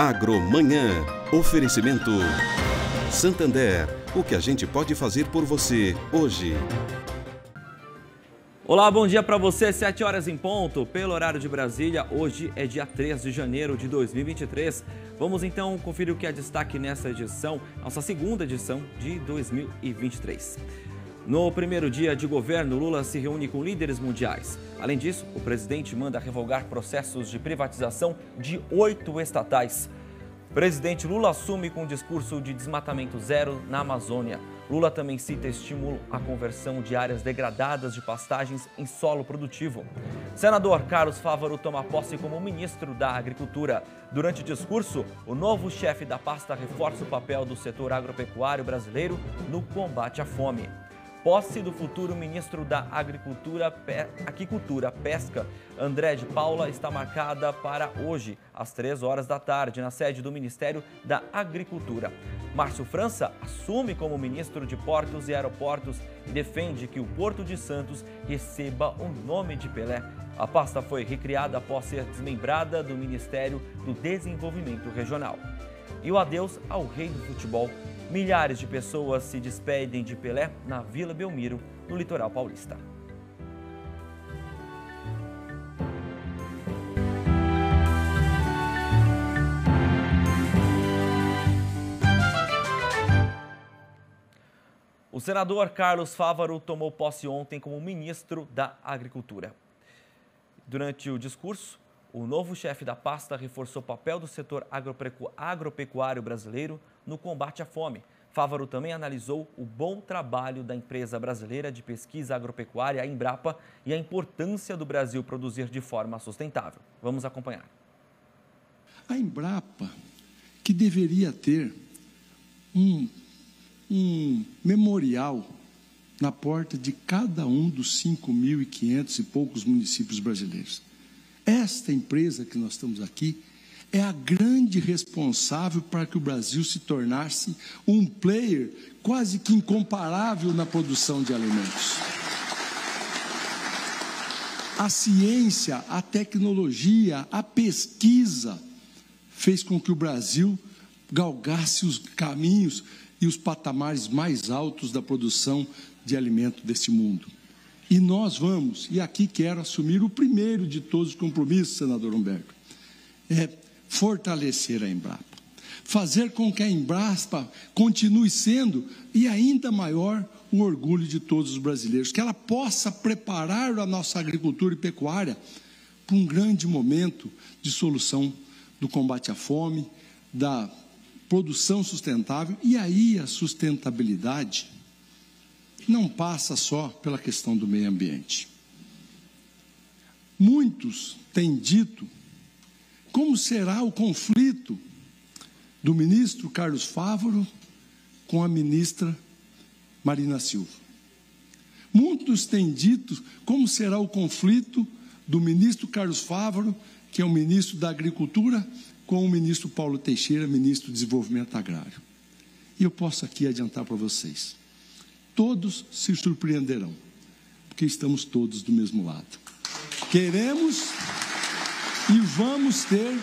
Agromanhã. Oferecimento. Santander. O que a gente pode fazer por você hoje? Olá, bom dia para você. 7 horas em ponto, pelo horário de Brasília. Hoje é dia 3 de janeiro de 2023. Vamos então conferir o que é destaque nessa edição, nossa segunda edição de 2023. No primeiro dia de governo, Lula se reúne com líderes mundiais. Além disso, o presidente manda revogar processos de privatização de oito estatais. Presidente Lula assume com discurso de desmatamento zero na Amazônia. Lula também cita estímulo à conversão de áreas degradadas de pastagens em solo produtivo. Senador Carlos Fávaro toma posse como ministro da Agricultura. Durante o discurso, o novo chefe da pasta reforça o papel do setor agropecuário brasileiro no combate à fome. Posse do futuro ministro da Agricultura, Pe... Aquicultura, Pesca, André de Paula, está marcada para hoje, às 3 horas da tarde, na sede do Ministério da Agricultura. Márcio França assume como ministro de Portos e Aeroportos e defende que o Porto de Santos receba o nome de Pelé. A pasta foi recriada após ser desmembrada do Ministério do Desenvolvimento Regional. E o adeus ao rei do futebol Milhares de pessoas se despedem de Pelé na Vila Belmiro, no litoral paulista. O senador Carlos Fávaro tomou posse ontem como ministro da Agricultura. Durante o discurso, o novo chefe da pasta reforçou o papel do setor agropecuário brasileiro no combate à fome. Fávaro também analisou o bom trabalho da empresa brasileira de pesquisa agropecuária, a Embrapa, e a importância do Brasil produzir de forma sustentável. Vamos acompanhar. A Embrapa, que deveria ter um, um memorial na porta de cada um dos 5.500 e poucos municípios brasileiros esta empresa que nós estamos aqui é a grande responsável para que o Brasil se tornasse um player quase que incomparável na produção de alimentos. A ciência, a tecnologia, a pesquisa fez com que o Brasil galgasse os caminhos e os patamares mais altos da produção de alimento desse mundo. E nós vamos, e aqui quero assumir o primeiro de todos os compromissos, senador Humberto, é fortalecer a Embrapa. Fazer com que a Embrapa continue sendo, e ainda maior, o orgulho de todos os brasileiros. Que ela possa preparar a nossa agricultura e pecuária para um grande momento de solução do combate à fome, da produção sustentável, e aí a sustentabilidade não passa só pela questão do meio ambiente. Muitos têm dito como será o conflito do ministro Carlos Fávaro com a ministra Marina Silva. Muitos têm dito como será o conflito do ministro Carlos Fávaro, que é o ministro da Agricultura, com o ministro Paulo Teixeira, ministro do Desenvolvimento Agrário. E eu posso aqui adiantar para vocês todos se surpreenderão, porque estamos todos do mesmo lado. Queremos e vamos ter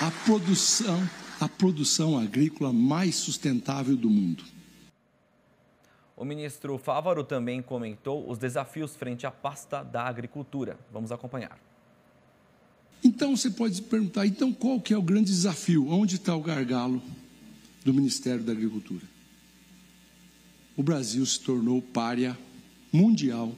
a produção, a produção agrícola mais sustentável do mundo. O ministro Fávaro também comentou os desafios frente à pasta da agricultura. Vamos acompanhar. Então você pode perguntar, então qual que é o grande desafio? Onde está o gargalo do Ministério da Agricultura? o Brasil se tornou párea mundial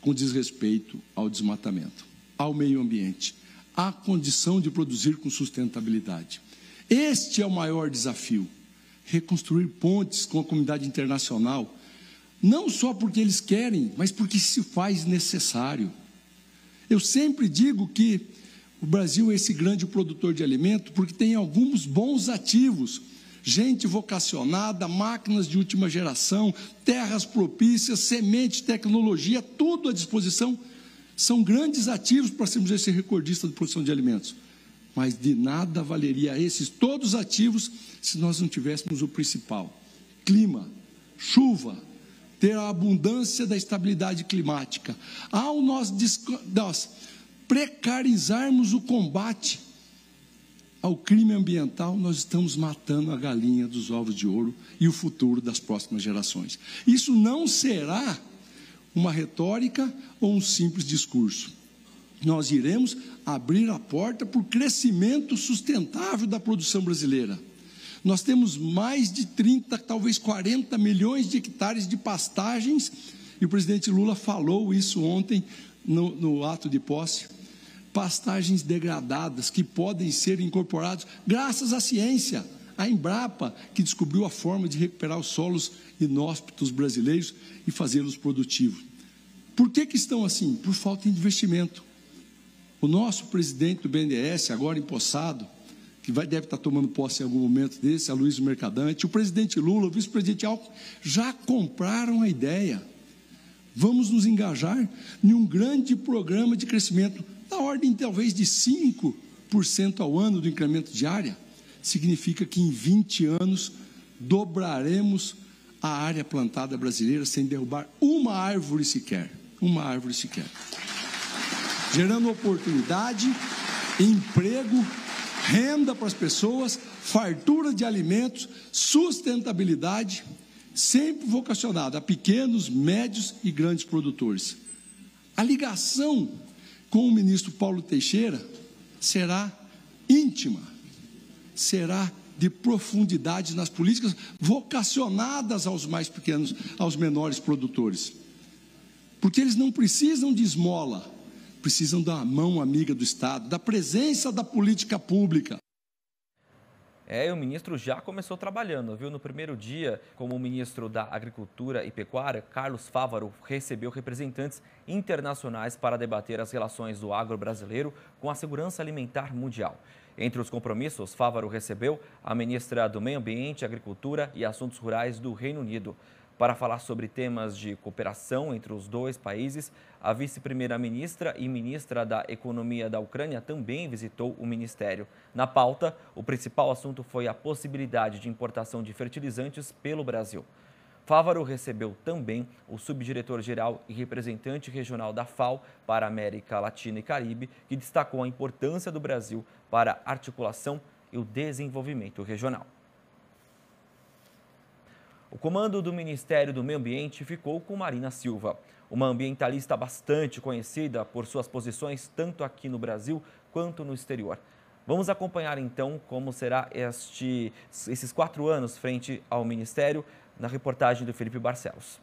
com desrespeito ao desmatamento, ao meio ambiente, à condição de produzir com sustentabilidade. Este é o maior desafio: reconstruir pontes com a comunidade internacional, não só porque eles querem, mas porque se faz necessário. Eu sempre digo que o Brasil é esse grande produtor de alimento porque tem alguns bons ativos gente vocacionada, máquinas de última geração, terras propícias, semente, tecnologia, tudo à disposição. São grandes ativos para sermos esse recordista de produção de alimentos. Mas de nada valeria esses todos ativos se nós não tivéssemos o principal: clima, chuva, ter a abundância da estabilidade climática. Ao nós, nós precarizarmos o combate ao crime ambiental, nós estamos matando a galinha dos ovos de ouro e o futuro das próximas gerações. Isso não será uma retórica ou um simples discurso. Nós iremos abrir a porta para o crescimento sustentável da produção brasileira. Nós temos mais de 30, talvez 40 milhões de hectares de pastagens, e o presidente Lula falou isso ontem no, no ato de posse pastagens degradadas que podem ser incorporados graças à ciência. A Embrapa, que descobriu a forma de recuperar os solos inóspitos brasileiros e fazê-los produtivos. Por que, que estão assim? Por falta de investimento. O nosso presidente do BNDES, agora empossado, que vai, deve estar tomando posse em algum momento desse, a Luiz Mercadante, o presidente Lula, o vice-presidente Alckmin, já compraram a ideia. Vamos nos engajar em um grande programa de crescimento da ordem talvez de 5% ao ano do incremento de área, significa que em 20 anos dobraremos a área plantada brasileira sem derrubar uma árvore sequer. Uma árvore sequer. Gerando oportunidade, emprego, renda para as pessoas, fartura de alimentos, sustentabilidade, sempre vocacionada a pequenos, médios e grandes produtores. A ligação com o ministro Paulo Teixeira será íntima, será de profundidade nas políticas vocacionadas aos mais pequenos, aos menores produtores. Porque eles não precisam de esmola, precisam da mão amiga do Estado, da presença da política pública. É, o ministro já começou trabalhando, viu? No primeiro dia, como ministro da Agricultura e Pecuária, Carlos Fávaro recebeu representantes internacionais para debater as relações do agro brasileiro com a segurança alimentar mundial. Entre os compromissos, Fávaro recebeu a ministra do Meio Ambiente, Agricultura e Assuntos Rurais do Reino Unido. Para falar sobre temas de cooperação entre os dois países, a vice-primeira-ministra e ministra da Economia da Ucrânia também visitou o ministério. Na pauta, o principal assunto foi a possibilidade de importação de fertilizantes pelo Brasil. Fávaro recebeu também o subdiretor-geral e representante regional da FAO para América Latina e Caribe, que destacou a importância do Brasil para a articulação e o desenvolvimento regional. O comando do Ministério do Meio Ambiente ficou com Marina Silva, uma ambientalista bastante conhecida por suas posições tanto aqui no Brasil quanto no exterior. Vamos acompanhar então como será este, esses quatro anos frente ao Ministério na reportagem do Felipe Barcelos.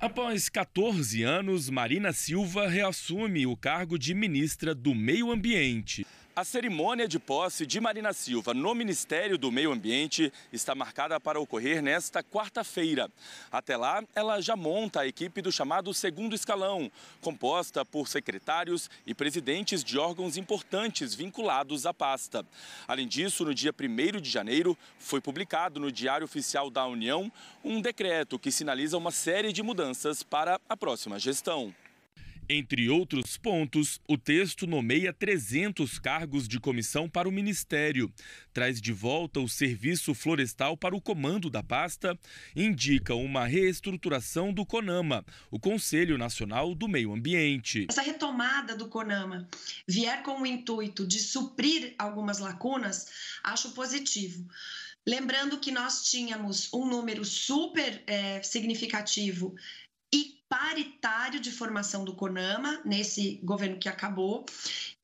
Após 14 anos, Marina Silva reassume o cargo de ministra do Meio Ambiente. A cerimônia de posse de Marina Silva no Ministério do Meio Ambiente está marcada para ocorrer nesta quarta-feira. Até lá, ela já monta a equipe do chamado segundo escalão, composta por secretários e presidentes de órgãos importantes vinculados à pasta. Além disso, no dia 1 de janeiro, foi publicado no Diário Oficial da União um decreto que sinaliza uma série de mudanças para a próxima gestão. Entre outros pontos, o texto nomeia 300 cargos de comissão para o Ministério, traz de volta o serviço florestal para o comando da pasta, indica uma reestruturação do CONAMA, o Conselho Nacional do Meio Ambiente. Essa retomada do CONAMA vier com o intuito de suprir algumas lacunas, acho positivo. Lembrando que nós tínhamos um número super é, significativo paritário de formação do CONAMA, nesse governo que acabou,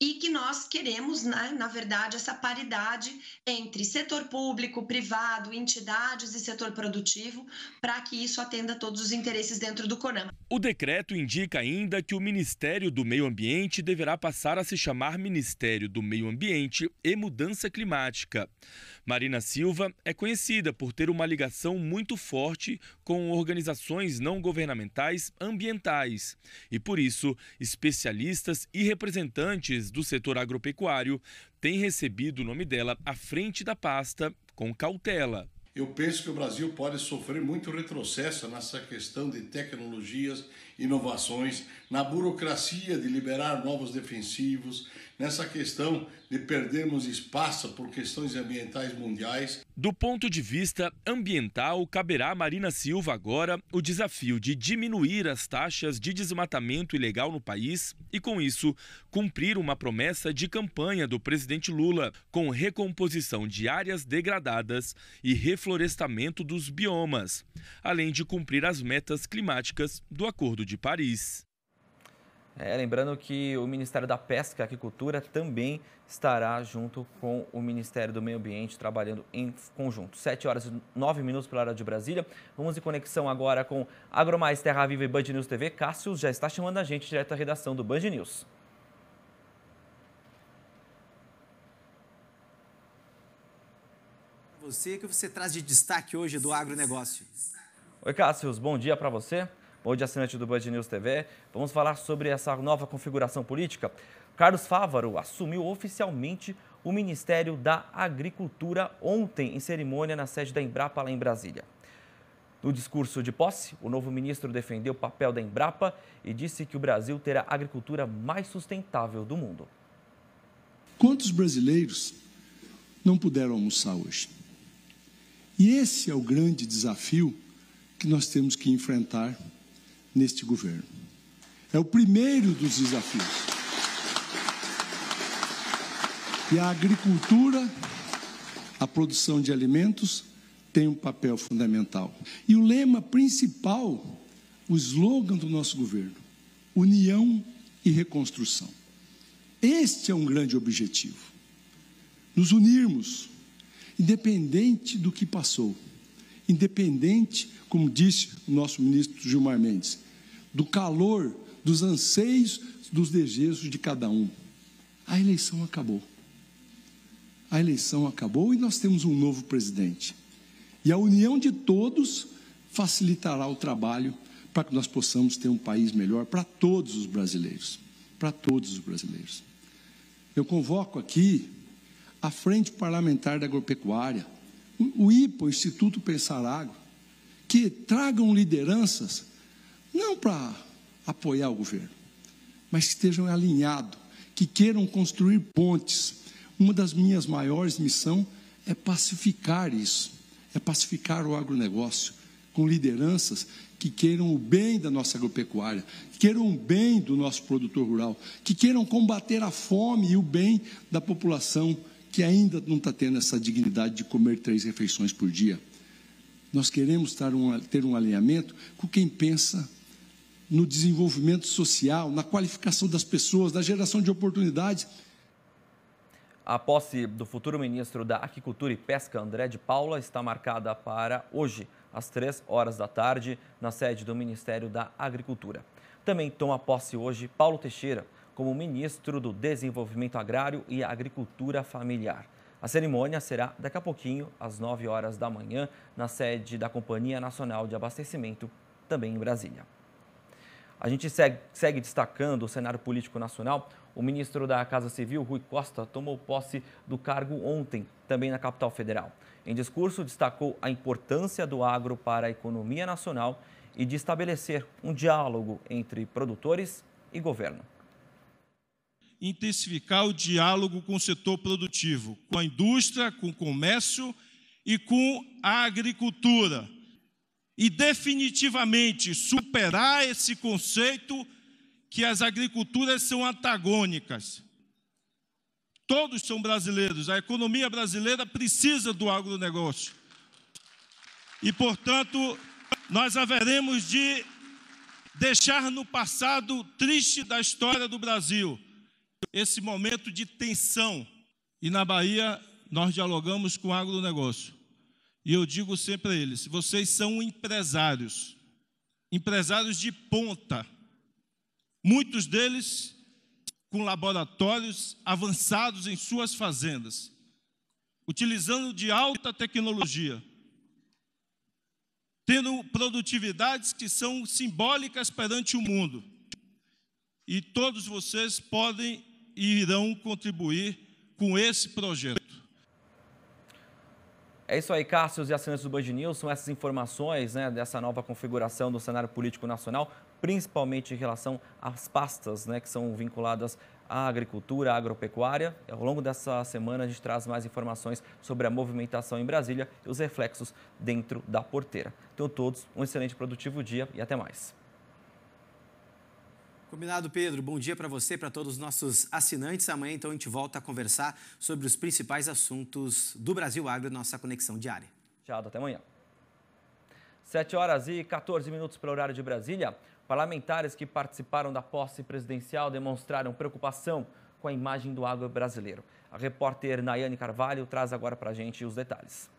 e que nós queremos, né, na verdade, essa paridade entre setor público, privado, entidades e setor produtivo, para que isso atenda todos os interesses dentro do CONAMA. O decreto indica ainda que o Ministério do Meio Ambiente deverá passar a se chamar Ministério do Meio Ambiente e Mudança Climática. Marina Silva é conhecida por ter uma ligação muito forte com organizações não governamentais ambientais e, por isso, especialistas e representantes do setor agropecuário têm recebido o nome dela à frente da pasta com cautela. Eu penso que o Brasil pode sofrer muito retrocesso nessa questão de tecnologias, inovações, na burocracia de liberar novos defensivos, nessa questão de perdermos espaço por questões ambientais mundiais. Do ponto de vista ambiental, caberá a Marina Silva agora o desafio de diminuir as taxas de desmatamento ilegal no país e, com isso, cumprir uma promessa de campanha do presidente Lula, com recomposição de áreas degradadas e reflorestamento dos biomas, além de cumprir as metas climáticas do Acordo de Paris. É, lembrando que o Ministério da Pesca e Agricultura também estará junto com o Ministério do Meio Ambiente, trabalhando em conjunto. 7 horas e 9 minutos pela hora de Brasília. Vamos em conexão agora com Agromais Terra Viva e Band News TV. Cássio já está chamando a gente direto à redação do Band News. Você que você traz de destaque hoje do agronegócio. Oi, Cássio, bom dia para você. Bom dia, assinante do Band News TV. Vamos falar sobre essa nova configuração política. Carlos Fávaro assumiu oficialmente o Ministério da Agricultura ontem, em cerimônia na sede da Embrapa, lá em Brasília. No discurso de posse, o novo ministro defendeu o papel da Embrapa e disse que o Brasil terá a agricultura mais sustentável do mundo. Quantos brasileiros não puderam almoçar hoje? E esse é o grande desafio que nós temos que enfrentar neste governo. É o primeiro dos desafios. E a agricultura, a produção de alimentos, tem um papel fundamental. E o lema principal, o slogan do nosso governo: união e reconstrução. Este é um grande objetivo. Nos unirmos, independente do que passou, independente, como disse o nosso ministro Gilmar Mendes, do calor, dos anseios, dos desejos de cada um. A eleição acabou. A eleição acabou e nós temos um novo presidente. E a união de todos facilitará o trabalho para que nós possamos ter um país melhor para todos os brasileiros. Para todos os brasileiros. Eu convoco aqui a Frente Parlamentar da Agropecuária, o IPA, o Instituto Pensar Agro, que tragam lideranças não para apoiar o governo, mas estejam alinhados, que queiram construir pontes. Uma das minhas maiores missões é pacificar isso, é pacificar o agronegócio com lideranças que queiram o bem da nossa agropecuária, que queiram o bem do nosso produtor rural, que queiram combater a fome e o bem da população que ainda não está tendo essa dignidade de comer três refeições por dia. Nós queremos ter um alinhamento com quem pensa no desenvolvimento social, na qualificação das pessoas, na geração de oportunidades. A posse do futuro ministro da Agricultura e Pesca, André de Paula, está marcada para hoje, às três horas da tarde, na sede do Ministério da Agricultura. Também toma posse hoje Paulo Teixeira, como ministro do Desenvolvimento Agrário e Agricultura Familiar. A cerimônia será daqui a pouquinho, às 9 horas da manhã, na sede da Companhia Nacional de Abastecimento, também em Brasília. A gente segue, segue, destacando o cenário político nacional. O ministro da Casa Civil, Rui Costa, tomou posse do cargo ontem, também na capital federal. Em discurso, destacou a importância do agro para a economia nacional e de estabelecer um diálogo entre produtores e governo. Intensificar o diálogo com o setor produtivo, com a indústria, com o comércio e com a agricultura e definitivamente superar esse conceito que as agriculturas são antagônicas. Todos são brasileiros, a economia brasileira precisa do agronegócio. E, portanto, nós haveremos de deixar no passado triste da história do Brasil esse momento de tensão. E na Bahia, nós dialogamos com o agronegócio. E eu digo sempre a eles: vocês são empresários, empresários de ponta, muitos deles com laboratórios avançados em suas fazendas, utilizando de alta tecnologia, tendo produtividades que são simbólicas perante o mundo. E todos vocês podem e irão contribuir com esse projeto. É isso aí, Cássio e assinantes do Band News, são essas informações né, dessa nova configuração do cenário político nacional, principalmente em relação às pastas né, que são vinculadas a agricultura, a agropecuária. Ao longo dessa semana, a gente traz mais informações sobre a movimentação em Brasília e os reflexos dentro da porteira. Então, todos, um excelente e produtivo dia e até mais. Combinado, Pedro. Bom dia para você, para todos os nossos assinantes. Amanhã, então, a gente volta a conversar sobre os principais assuntos do Brasil Agro, nossa conexão diária. Tchau, até amanhã. 7 horas e 14 minutos para o horário de Brasília. Parlamentares que participaram da posse presidencial demonstraram preocupação com a imagem do agro brasileiro. A repórter Nayane Carvalho traz agora para a gente os detalhes.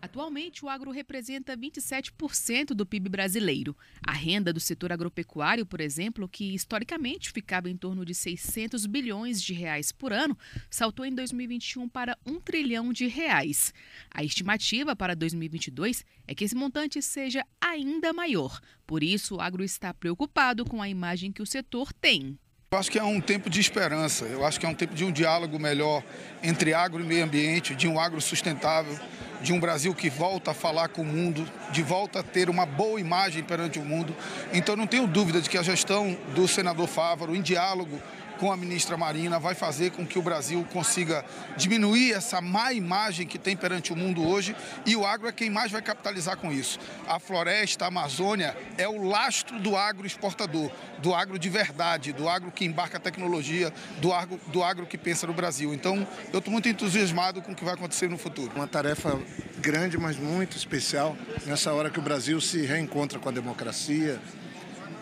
Atualmente, o agro representa 27% do PIB brasileiro. A renda do setor agropecuário, por exemplo, que historicamente ficava em torno de 600 bilhões de reais por ano, saltou em 2021 para 1 trilhão de reais. A estimativa para 2022 é que esse montante seja ainda maior. Por isso, o agro está preocupado com a imagem que o setor tem. Eu acho que é um tempo de esperança, eu acho que é um tempo de um diálogo melhor entre agro e meio ambiente, de um agro sustentável de um Brasil que volta a falar com o mundo, de volta a ter uma boa imagem perante o mundo. Então não tenho dúvida de que a gestão do senador Fávaro, em diálogo com a ministra Marina, vai fazer com que o Brasil consiga diminuir essa má imagem que tem perante o mundo hoje e o agro é quem mais vai capitalizar com isso. A floresta, a Amazônia é o lastro do agro exportador, do agro de verdade, do agro que embarca tecnologia, do agro, do agro que pensa no Brasil. Então, eu estou muito entusiasmado com o que vai acontecer no futuro. Uma tarefa grande, mas muito especial, nessa hora que o Brasil se reencontra com a democracia,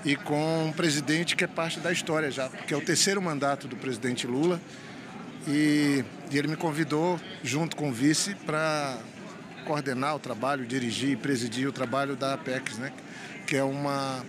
e com um presidente que é parte da história já, que é o terceiro mandato do presidente Lula. E, e ele me convidou, junto com o vice, para coordenar o trabalho, dirigir e presidir o trabalho da Apex, né? que, é uma,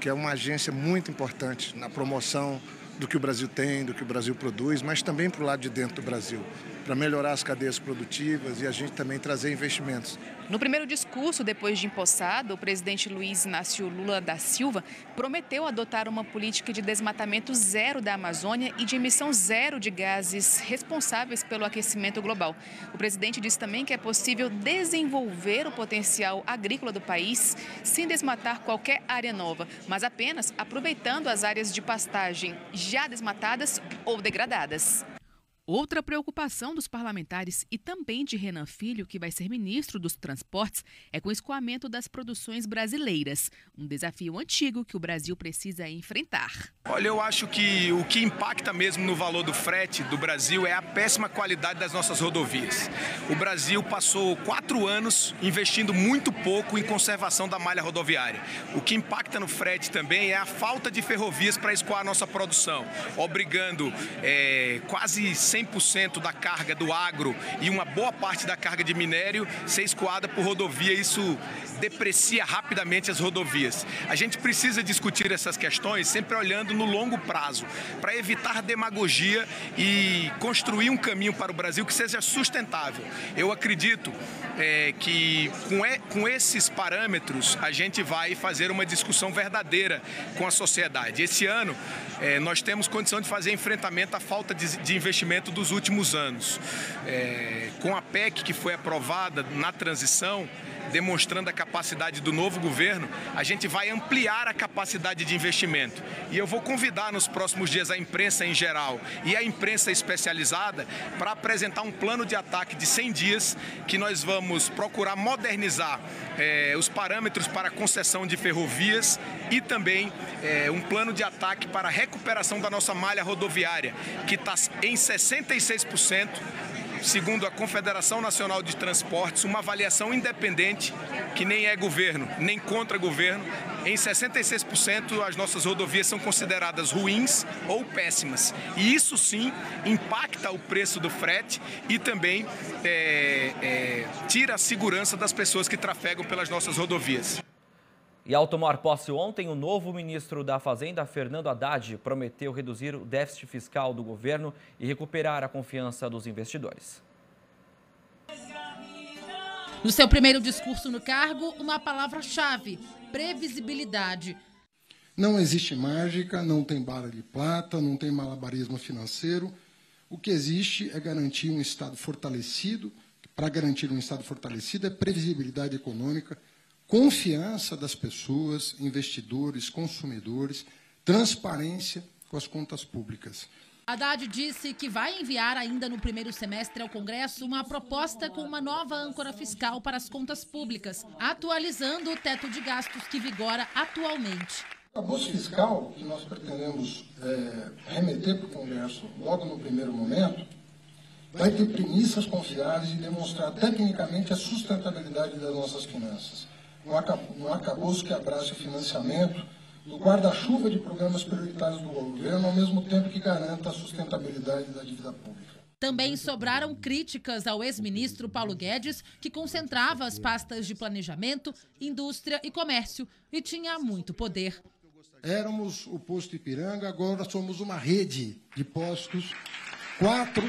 que é uma agência muito importante na promoção do que o Brasil tem, do que o Brasil produz, mas também para o lado de dentro do Brasil, para melhorar as cadeias produtivas e a gente também trazer investimentos. No primeiro discurso, depois de empossado, o presidente Luiz Inácio Lula da Silva prometeu adotar uma política de desmatamento zero da Amazônia e de emissão zero de gases responsáveis pelo aquecimento global. O presidente disse também que é possível desenvolver o potencial agrícola do país sem desmatar qualquer área nova, mas apenas aproveitando as áreas de pastagem já desmatadas ou degradadas. Outra preocupação dos parlamentares e também de Renan Filho, que vai ser ministro dos Transportes, é com o escoamento das produções brasileiras, um desafio antigo que o Brasil precisa enfrentar. Olha, eu acho que o que impacta mesmo no valor do frete do Brasil é a péssima qualidade das nossas rodovias. O Brasil passou quatro anos investindo muito pouco em conservação da malha rodoviária. O que impacta no frete também é a falta de ferrovias para escoar a nossa produção, obrigando é, quase 100% da carga do agro e uma boa parte da carga de minério ser escoada por rodovia. Isso deprecia rapidamente as rodovias. A gente precisa discutir essas questões sempre olhando no longo prazo, para evitar demagogia e construir um caminho para o Brasil que seja sustentável. Eu acredito é, que com, e, com esses parâmetros a gente vai fazer uma discussão verdadeira com a sociedade. Esse ano é, nós temos condição de fazer enfrentamento à falta de, de investimento dos últimos anos. É, com a PEC que foi aprovada na transição, demonstrando a capacidade do novo governo, a gente vai ampliar a capacidade de investimento. E eu vou convidar nos próximos dias a imprensa em geral e a imprensa especializada para apresentar um plano de ataque de 100 dias que nós vamos procurar modernizar é, os parâmetros para concessão de ferrovias e também é, um plano de ataque para a recuperação da nossa malha rodoviária, que está em 66% segundo a Confederação Nacional de Transportes, uma avaliação independente, que nem é governo, nem contra governo. Em 66% as nossas rodovias são consideradas ruins ou péssimas. E isso sim impacta o preço do frete e também é, é, tira a segurança das pessoas que trafegam pelas nossas rodovias. E ao tomar posse ontem, o novo ministro da Fazenda, Fernando Haddad, prometeu reduzir o déficit fiscal do governo e recuperar a confiança dos investidores. No seu primeiro discurso no cargo, uma palavra-chave: previsibilidade. Não existe mágica, não tem bala de prata, não tem malabarismo financeiro. O que existe é garantir um Estado fortalecido. Para garantir um Estado fortalecido é previsibilidade econômica confiança das pessoas, investidores, consumidores, transparência, com as contas públicas. Haddad disse que vai enviar ainda no primeiro semestre ao Congresso uma proposta com uma nova âncora fiscal para as contas públicas, atualizando o teto de gastos que vigora atualmente. A bolsa fiscal que nós pretendemos é, remeter para o Congresso logo no primeiro momento vai ter premissas confiáveis e demonstrar tecnicamente a sustentabilidade das nossas finanças. Um arcabouço que abrace o financiamento do guarda-chuva de programas prioritários do governo, ao mesmo tempo que garanta a sustentabilidade da dívida pública. Também sobraram críticas ao ex-ministro Paulo Guedes, que concentrava as pastas de planejamento, indústria e comércio e tinha muito poder. Éramos o posto Ipiranga, agora somos uma rede de postos, quatro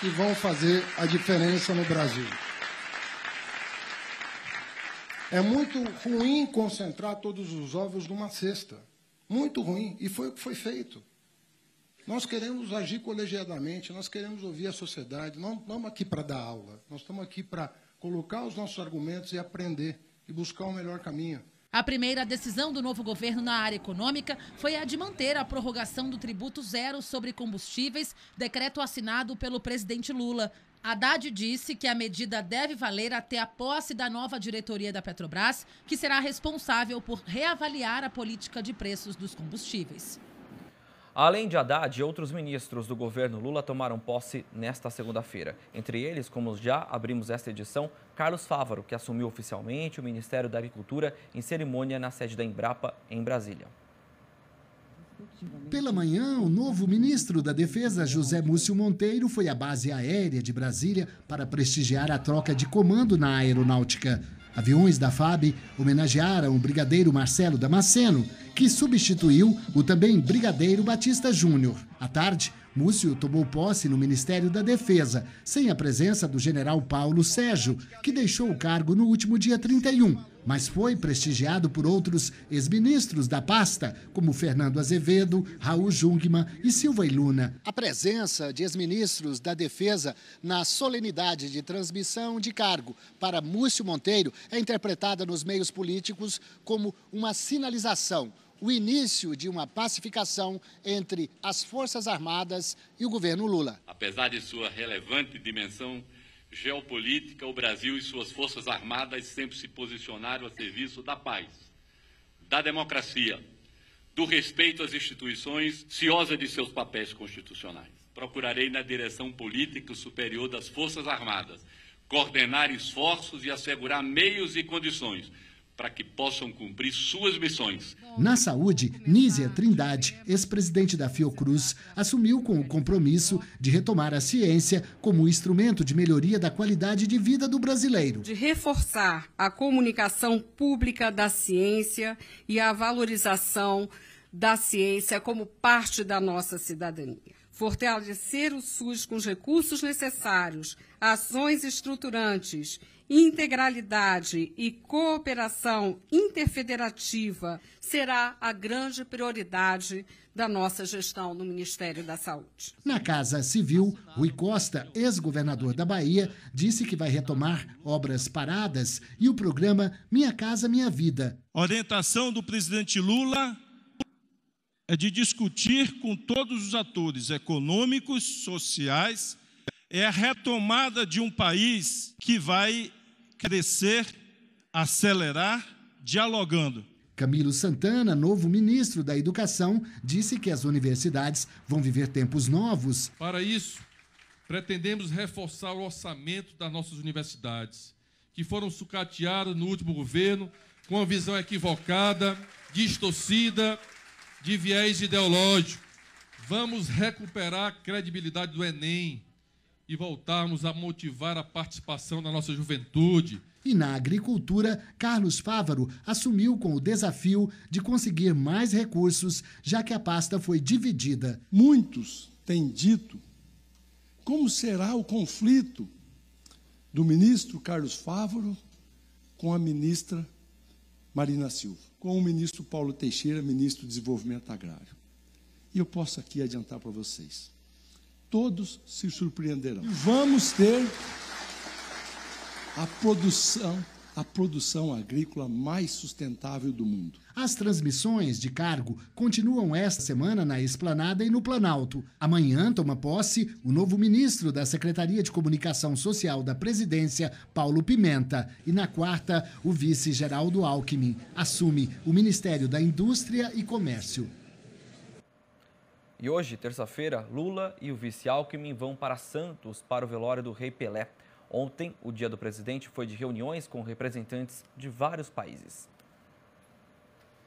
que vão fazer a diferença no Brasil. É muito ruim concentrar todos os ovos numa cesta. Muito ruim. E foi o que foi feito. Nós queremos agir colegiadamente, nós queremos ouvir a sociedade. Não estamos aqui para dar aula. Nós estamos aqui para colocar os nossos argumentos e aprender e buscar o melhor caminho. A primeira decisão do novo governo na área econômica foi a de manter a prorrogação do tributo zero sobre combustíveis, decreto assinado pelo presidente Lula. Haddad disse que a medida deve valer até a posse da nova diretoria da Petrobras, que será responsável por reavaliar a política de preços dos combustíveis. Além de Haddad, outros ministros do governo Lula tomaram posse nesta segunda-feira. Entre eles, como já abrimos esta edição, Carlos Fávaro, que assumiu oficialmente o Ministério da Agricultura em cerimônia na sede da Embrapa, em Brasília. Pela manhã, o novo ministro da Defesa, José Múcio Monteiro, foi à base aérea de Brasília para prestigiar a troca de comando na aeronáutica. Aviões da FAB homenagearam o brigadeiro Marcelo Damasceno, que substituiu o também brigadeiro Batista Júnior. À tarde, Múcio tomou posse no Ministério da Defesa, sem a presença do general Paulo Sérgio, que deixou o cargo no último dia 31, mas foi prestigiado por outros ex-ministros da pasta, como Fernando Azevedo, Raul Jungmann e Silva Iluna. A presença de ex-ministros da Defesa na solenidade de transmissão de cargo para Múcio Monteiro é interpretada nos meios políticos como uma sinalização o início de uma pacificação entre as Forças Armadas e o governo Lula. Apesar de sua relevante dimensão geopolítica, o Brasil e suas Forças Armadas sempre se posicionaram a serviço da paz, da democracia, do respeito às instituições, ciosa de seus papéis constitucionais. Procurarei, na direção política superior das Forças Armadas, coordenar esforços e assegurar meios e condições para que possam cumprir suas missões. Na saúde, Nízia Trindade, ex-presidente da Fiocruz, assumiu com o compromisso de retomar a ciência como instrumento de melhoria da qualidade de vida do brasileiro. De reforçar a comunicação pública da ciência e a valorização da ciência como parte da nossa cidadania. Fortalecer o SUS com os recursos necessários, ações estruturantes integralidade e cooperação interfederativa será a grande prioridade da nossa gestão no Ministério da Saúde. Na Casa Civil, Rui Costa, ex-governador da Bahia, disse que vai retomar obras paradas e o programa Minha Casa Minha Vida. A orientação do presidente Lula é de discutir com todos os atores econômicos, sociais, é a retomada de um país que vai crescer, acelerar, dialogando. Camilo Santana, novo ministro da Educação, disse que as universidades vão viver tempos novos. Para isso, pretendemos reforçar o orçamento das nossas universidades, que foram sucateadas no último governo com uma visão equivocada, distorcida, de viés ideológico. Vamos recuperar a credibilidade do Enem, e voltarmos a motivar a participação da nossa juventude. E na agricultura, Carlos Fávaro assumiu com o desafio de conseguir mais recursos, já que a pasta foi dividida. Muitos têm dito como será o conflito do ministro Carlos Fávaro com a ministra Marina Silva, com o ministro Paulo Teixeira, ministro do Desenvolvimento Agrário. E eu posso aqui adiantar para vocês todos se surpreenderão. Vamos ter a produção a produção agrícola mais sustentável do mundo. As transmissões de cargo continuam esta semana na Esplanada e no Planalto. Amanhã toma posse o novo ministro da Secretaria de Comunicação Social da Presidência, Paulo Pimenta. E na quarta, o vice Geraldo Alckmin assume o Ministério da Indústria e Comércio. E hoje, terça-feira, Lula e o vice Alckmin vão para Santos para o velório do rei Pelé. Ontem, o dia do presidente foi de reuniões com representantes de vários países.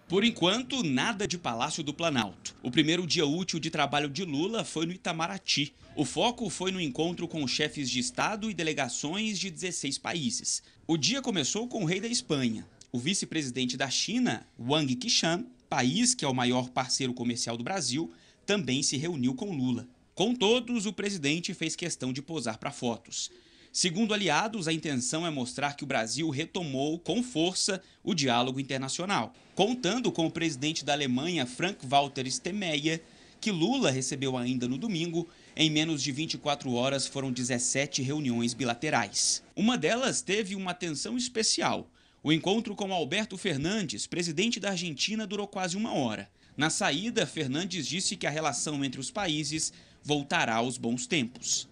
Por enquanto, nada de Palácio do Planalto. O primeiro dia útil de trabalho de Lula foi no Itamaraty. O foco foi no encontro com chefes de Estado e delegações de 16 países. O dia começou com o rei da Espanha. O vice-presidente da China, Wang Qishan, país que é o maior parceiro comercial do Brasil, também se reuniu com Lula. Com todos, o presidente fez questão de posar para fotos. Segundo aliados, a intenção é mostrar que o Brasil retomou com força o diálogo internacional, contando com o presidente da Alemanha, Frank-Walter Steinmeier, que Lula recebeu ainda no domingo. Em menos de 24 horas foram 17 reuniões bilaterais. Uma delas teve uma atenção especial. O encontro com Alberto Fernandes, presidente da Argentina, durou quase uma hora. Na saída, Fernandes disse que a relação entre os países voltará aos bons tempos.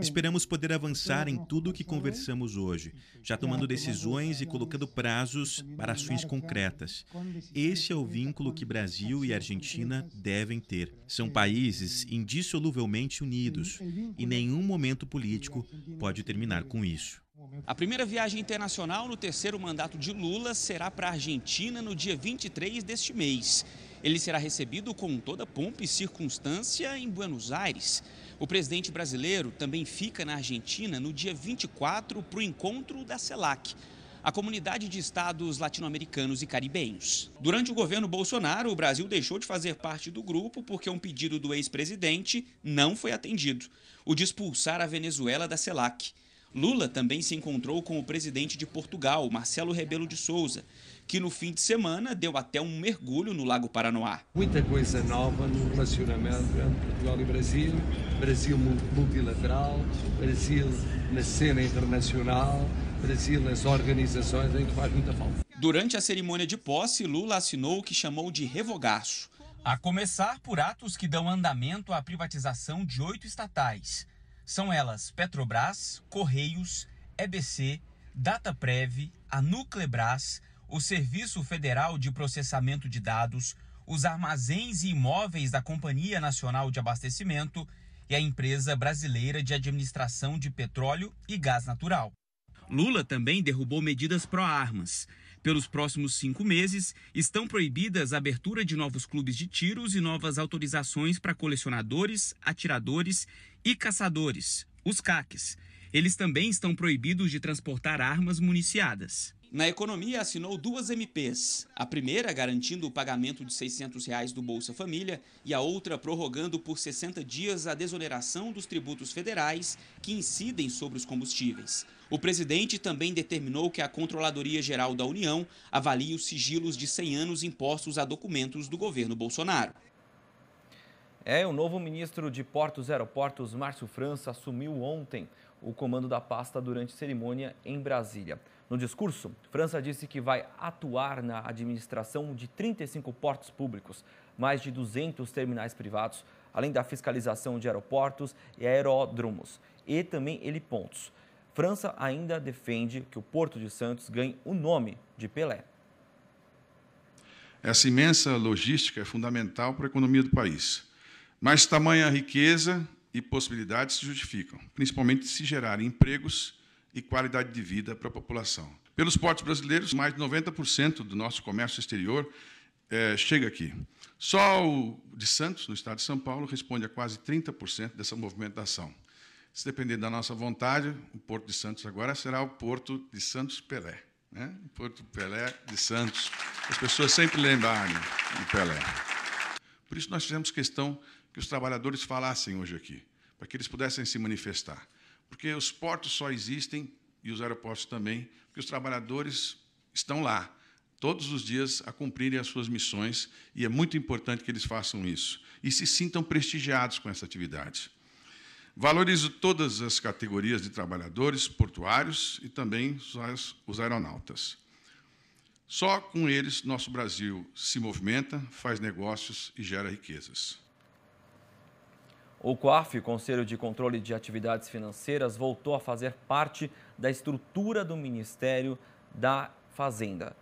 Esperamos poder avançar em tudo o que conversamos hoje, já tomando decisões e colocando prazos para ações concretas. Esse é o vínculo que Brasil e Argentina devem ter. São países indissoluvelmente unidos e nenhum momento político pode terminar com isso. A primeira viagem internacional no terceiro mandato de Lula será para a Argentina no dia 23 deste mês. Ele será recebido com toda pompa e circunstância em Buenos Aires. O presidente brasileiro também fica na Argentina no dia 24 para o encontro da CELAC, a comunidade de estados latino-americanos e caribenhos. Durante o governo Bolsonaro, o Brasil deixou de fazer parte do grupo porque um pedido do ex-presidente não foi atendido: o de expulsar a Venezuela da CELAC. Lula também se encontrou com o presidente de Portugal, Marcelo Rebelo de Souza, que no fim de semana deu até um mergulho no Lago Paranoá. Muita coisa nova no relacionamento entre Portugal e Brasil, Brasil multilateral, Brasil na cena internacional, Brasil nas organizações em que faz muita falta. Durante a cerimônia de posse, Lula assinou o que chamou de revogaço. A começar por atos que dão andamento à privatização de oito estatais. São elas Petrobras, Correios, EBC, Dataprev, a Nuclebras, o Serviço Federal de Processamento de Dados, os armazéns e imóveis da Companhia Nacional de Abastecimento e a Empresa Brasileira de Administração de Petróleo e Gás Natural. Lula também derrubou medidas pró-armas. Pelos próximos cinco meses, estão proibidas a abertura de novos clubes de tiros e novas autorizações para colecionadores, atiradores e caçadores, os CACs. Eles também estão proibidos de transportar armas municiadas. Na economia, assinou duas MPs. A primeira garantindo o pagamento de 600 reais do Bolsa Família e a outra prorrogando por 60 dias a desoneração dos tributos federais que incidem sobre os combustíveis. O presidente também determinou que a Controladoria Geral da União avalie os sigilos de 100 anos impostos a documentos do governo Bolsonaro. É, o novo ministro de Portos e Aeroportos, Márcio França, assumiu ontem o comando da pasta durante cerimônia em Brasília. No discurso, França disse que vai atuar na administração de 35 portos públicos, mais de 200 terminais privados, além da fiscalização de aeroportos e aeródromos e também helipontos. França ainda defende que o Porto de Santos ganhe o nome de Pelé. Essa imensa logística é fundamental para a economia do país. Mas tamanha riqueza e possibilidades se justificam, principalmente se gerarem empregos e qualidade de vida para a população. Pelos portos brasileiros, mais de 90% do nosso comércio exterior é, chega aqui. Só o de Santos, no estado de São Paulo, responde a quase 30% dessa movimentação. Se depender da nossa vontade, o Porto de Santos agora será o Porto de Santos Pelé. Né? Porto Pelé de Santos. As pessoas sempre lembrarem de Pelé. Por isso, nós fizemos questão que os trabalhadores falassem hoje aqui, para que eles pudessem se manifestar. Porque os portos só existem, e os aeroportos também, porque os trabalhadores estão lá, todos os dias, a cumprirem as suas missões, e é muito importante que eles façam isso. E se sintam prestigiados com essa atividade. Valorizo todas as categorias de trabalhadores portuários e também os aeronautas. Só com eles nosso Brasil se movimenta, faz negócios e gera riquezas. O COAF, Conselho de Controle de Atividades Financeiras, voltou a fazer parte da estrutura do Ministério da Fazenda.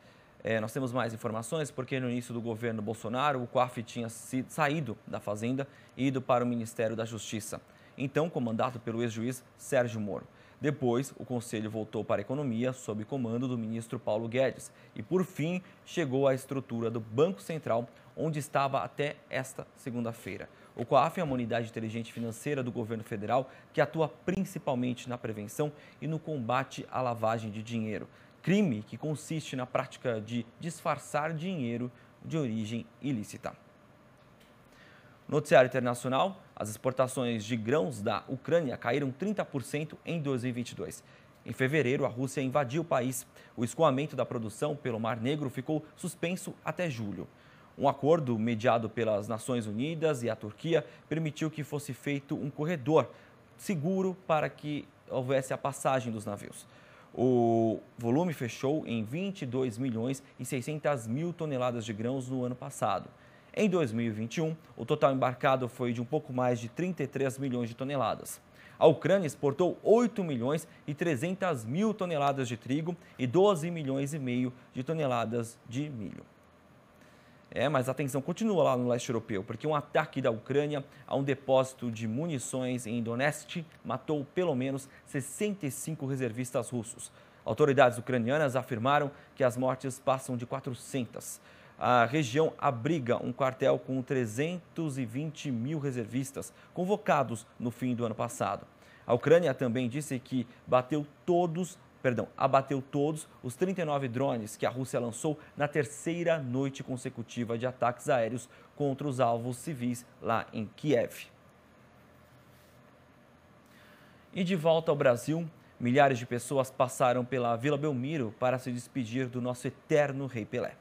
É, nós temos mais informações porque no início do governo Bolsonaro, o COAF tinha saído da Fazenda e ido para o Ministério da Justiça então comandado pelo ex-juiz Sérgio Moro. Depois, o conselho voltou para a economia sob comando do ministro Paulo Guedes e, por fim, chegou à estrutura do Banco Central, onde estava até esta segunda-feira. O COAF é uma unidade inteligente financeira do governo federal que atua principalmente na prevenção e no combate à lavagem de dinheiro, crime que consiste na prática de disfarçar dinheiro de origem ilícita. Noticiário internacional: as exportações de grãos da Ucrânia caíram 30% em 2022. Em fevereiro, a Rússia invadiu o país. O escoamento da produção pelo Mar Negro ficou suspenso até julho. Um acordo mediado pelas Nações Unidas e a Turquia permitiu que fosse feito um corredor seguro para que houvesse a passagem dos navios. O volume fechou em 22 milhões e 600 mil toneladas de grãos no ano passado. Em 2021, o total embarcado foi de um pouco mais de 33 milhões de toneladas. A Ucrânia exportou 8 milhões e 300 mil toneladas de trigo e 12 milhões e meio de toneladas de milho. É, mas a tensão continua lá no leste europeu, porque um ataque da Ucrânia a um depósito de munições em Donetsk matou pelo menos 65 reservistas russos. Autoridades ucranianas afirmaram que as mortes passam de 400 a região abriga um quartel com 320 mil reservistas convocados no fim do ano passado. A Ucrânia também disse que bateu todos, perdão, abateu todos os 39 drones que a Rússia lançou na terceira noite consecutiva de ataques aéreos contra os alvos civis lá em Kiev. E de volta ao Brasil, milhares de pessoas passaram pela Vila Belmiro para se despedir do nosso eterno Rei Pelé.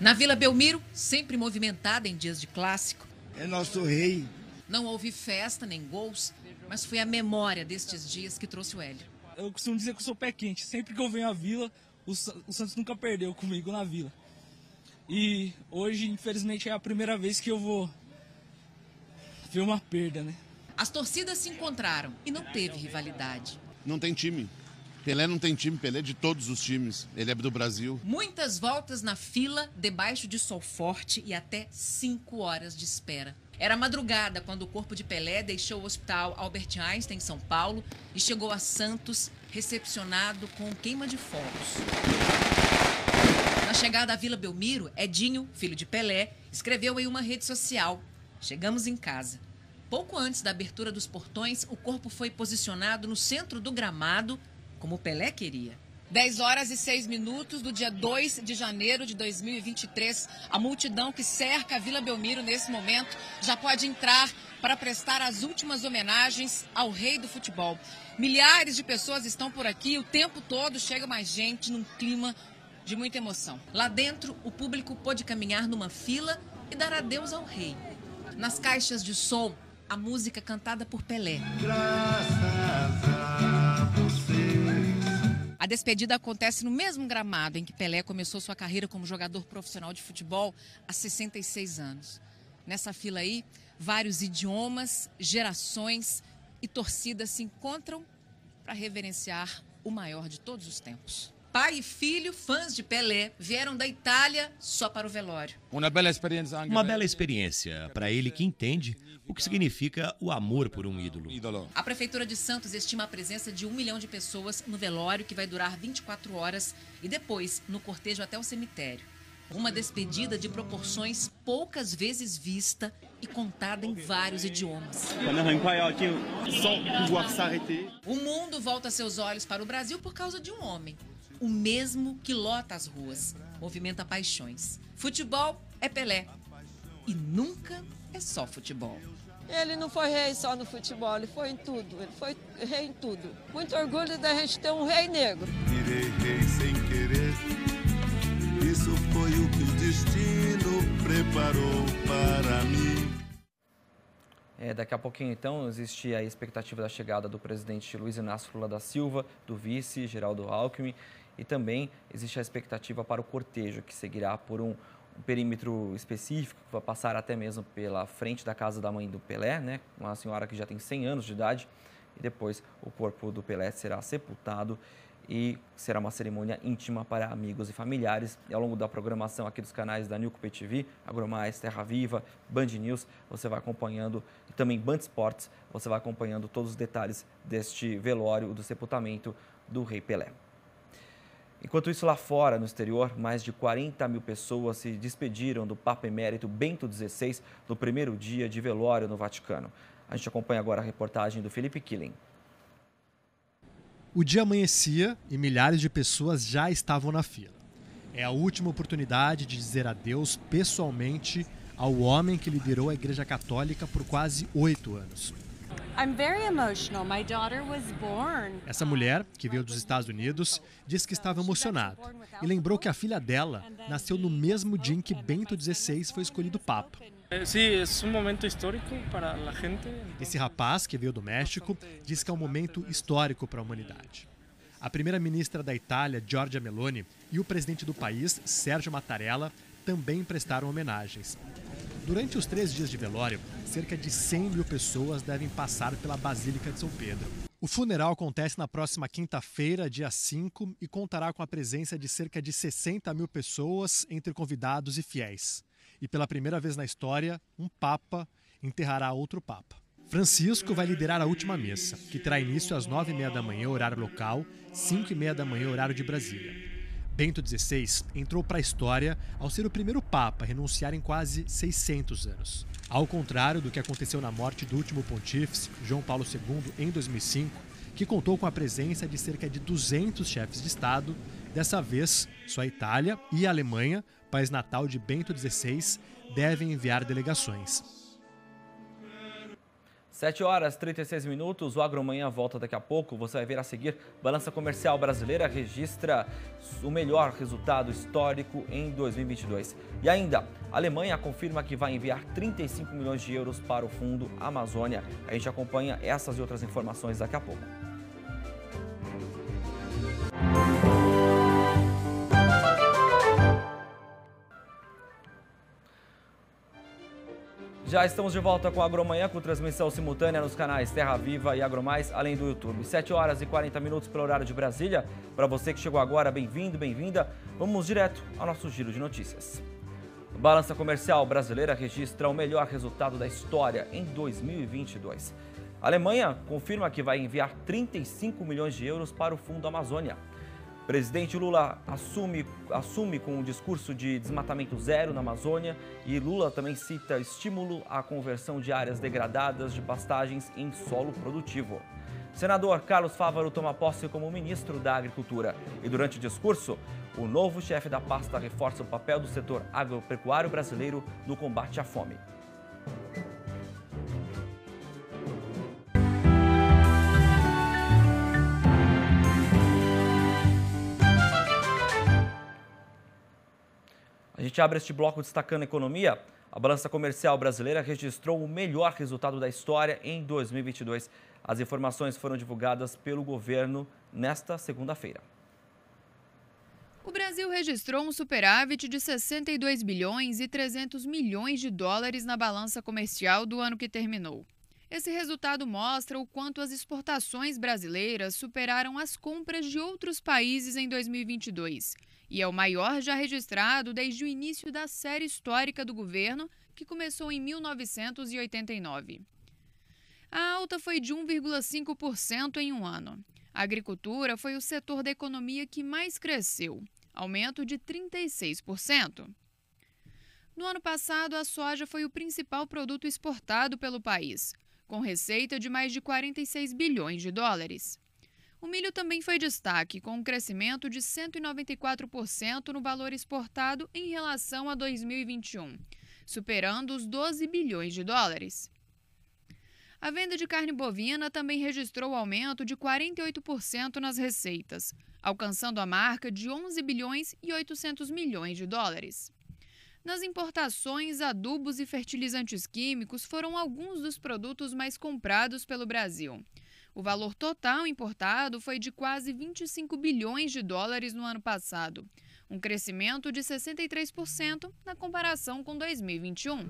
Na Vila Belmiro, sempre movimentada em dias de clássico. É nosso rei. Não houve festa nem gols, mas foi a memória destes dias que trouxe o Hélio. Eu costumo dizer que eu sou pé quente. Sempre que eu venho à Vila, o Santos nunca perdeu comigo na Vila. E hoje, infelizmente, é a primeira vez que eu vou ver uma perda, né? As torcidas se encontraram e não teve rivalidade. Não tem time. Pelé não tem time, Pelé é de todos os times. Ele é do Brasil. Muitas voltas na fila, debaixo de sol forte e até cinco horas de espera. Era madrugada quando o corpo de Pelé deixou o hospital Albert Einstein, em São Paulo, e chegou a Santos, recepcionado com queima de fogos. Na chegada à Vila Belmiro, Edinho, filho de Pelé, escreveu em uma rede social: Chegamos em casa. Pouco antes da abertura dos portões, o corpo foi posicionado no centro do gramado como Pelé queria. 10 horas e 6 minutos do dia 2 de janeiro de 2023. A multidão que cerca a Vila Belmiro nesse momento já pode entrar para prestar as últimas homenagens ao rei do futebol. Milhares de pessoas estão por aqui, o tempo todo chega mais gente num clima de muita emoção. Lá dentro, o público pôde caminhar numa fila e dar adeus ao rei. Nas caixas de som, a música cantada por Pelé. Graças a. A despedida acontece no mesmo gramado em que Pelé começou sua carreira como jogador profissional de futebol há 66 anos. Nessa fila aí, vários idiomas, gerações e torcidas se encontram para reverenciar o maior de todos os tempos. Pai e filho, fãs de Pelé, vieram da Itália só para o velório. Uma bela experiência. Uma bela experiência para ele que entende o que significa o amor por um ídolo. A Prefeitura de Santos estima a presença de um milhão de pessoas no velório, que vai durar 24 horas, e depois no cortejo até o cemitério. Uma despedida de proporções poucas vezes vista e contada em vários idiomas. O mundo volta seus olhos para o Brasil por causa de um homem o mesmo que lota as ruas, movimenta paixões. Futebol é Pelé. E nunca é só futebol. Ele não foi rei só no futebol, ele foi em tudo, ele foi rei em tudo. Muito orgulho da gente ter um rei negro. Virei rei sem querer, isso foi o que o destino preparou para mim. É, daqui a pouquinho, então, existe a expectativa da chegada do presidente Luiz Inácio Lula da Silva, do vice Geraldo Alckmin, e também existe a expectativa para o cortejo, que seguirá por um, um perímetro específico, que vai passar até mesmo pela frente da casa da mãe do Pelé, né? uma senhora que já tem 100 anos de idade, e depois o corpo do Pelé será sepultado e será uma cerimônia íntima para amigos e familiares. E ao longo da programação aqui dos canais da Nilco TV, Agromais, Terra Viva, Band News, você vai acompanhando, e também Band Sports, você vai acompanhando todos os detalhes deste velório do sepultamento do Rei Pelé. Enquanto isso, lá fora, no exterior, mais de 40 mil pessoas se despediram do Papa Emérito Bento XVI no primeiro dia de velório no Vaticano. A gente acompanha agora a reportagem do Felipe Killing. O dia amanhecia e milhares de pessoas já estavam na fila. É a última oportunidade de dizer adeus pessoalmente ao homem que liderou a Igreja Católica por quase oito anos. Essa mulher, que veio dos Estados Unidos, disse que estava emocionada e lembrou que a filha dela nasceu no mesmo dia em que Bento XVI foi escolhido Papa. Sim, é um momento histórico para a gente. Esse rapaz, que veio do México, diz que é um momento histórico para a humanidade. A primeira-ministra da Itália, Giorgia Meloni, e o presidente do país, Sérgio Mattarella, também prestaram homenagens. Durante os três dias de velório, cerca de 100 mil pessoas devem passar pela Basílica de São Pedro. O funeral acontece na próxima quinta-feira, dia 5, e contará com a presença de cerca de 60 mil pessoas, entre convidados e fiéis e pela primeira vez na história, um Papa enterrará outro Papa. Francisco vai liderar a última missa, que terá início às nove e meia da manhã, horário local, cinco e meia da manhã, horário de Brasília. Bento XVI entrou para a história ao ser o primeiro Papa a renunciar em quase 600 anos. Ao contrário do que aconteceu na morte do último pontífice, João Paulo II, em 2005, que contou com a presença de cerca de 200 chefes de Estado, dessa vez só a Itália e a Alemanha país natal de Bento XVI, devem enviar delegações. 7 horas 36 minutos, o Agromanhã volta daqui a pouco. Você vai ver a seguir: Balança Comercial Brasileira registra o melhor resultado histórico em 2022. E ainda, a Alemanha confirma que vai enviar 35 milhões de euros para o Fundo Amazônia. A gente acompanha essas e outras informações daqui a pouco. Já estamos de volta com a Agromanhã, com transmissão simultânea nos canais Terra Viva e Agromais, além do YouTube. 7 horas e 40 minutos pelo horário de Brasília. Para você que chegou agora, bem-vindo, bem-vinda. Vamos direto ao nosso giro de notícias. Balança comercial brasileira registra o melhor resultado da história em 2022. A Alemanha confirma que vai enviar 35 milhões de euros para o Fundo Amazônia. Presidente Lula assume, assume com um discurso de desmatamento zero na Amazônia e Lula também cita estímulo à conversão de áreas degradadas de pastagens em solo produtivo. Senador Carlos Fávaro toma posse como ministro da Agricultura e durante o discurso, o novo chefe da pasta reforça o papel do setor agropecuário brasileiro no combate à fome. A gente abre este bloco destacando a economia. A balança comercial brasileira registrou o melhor resultado da história em 2022. As informações foram divulgadas pelo governo nesta segunda-feira. O Brasil registrou um superávit de 62 bilhões e 300 milhões de dólares na balança comercial do ano que terminou. Esse resultado mostra o quanto as exportações brasileiras superaram as compras de outros países em 2022 e é o maior já registrado desde o início da série histórica do governo, que começou em 1989. A alta foi de 1,5% em um ano. A agricultura foi o setor da economia que mais cresceu, aumento de 36%. No ano passado, a soja foi o principal produto exportado pelo país, com receita de mais de 46 bilhões de dólares. O milho também foi destaque, com um crescimento de 194% no valor exportado em relação a 2021, superando os 12 bilhões de dólares. A venda de carne bovina também registrou aumento de 48% nas receitas, alcançando a marca de 11 bilhões e 800 milhões de dólares. Nas importações, adubos e fertilizantes químicos foram alguns dos produtos mais comprados pelo Brasil. O valor total importado foi de quase 25 bilhões de dólares no ano passado, um crescimento de 63% na comparação com 2021.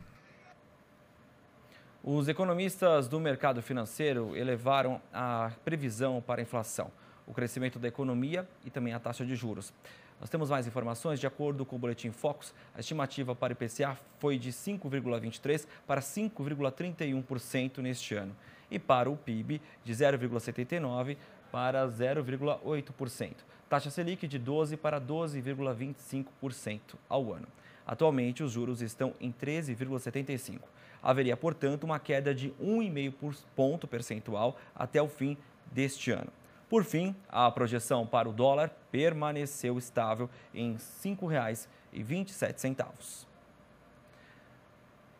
Os economistas do mercado financeiro elevaram a previsão para a inflação, o crescimento da economia e também a taxa de juros. Nós temos mais informações. De acordo com o Boletim Focus, a estimativa para o IPCA foi de 5,23% para 5,31% neste ano. E para o PIB, de 0,79% para 0,8%. Taxa Selic de 12% para 12,25% ao ano. Atualmente, os juros estão em 13,75%. Haveria, portanto, uma queda de 1,5 ponto percentual até o fim deste ano. Por fim, a projeção para o dólar permaneceu estável em R$ 5,27.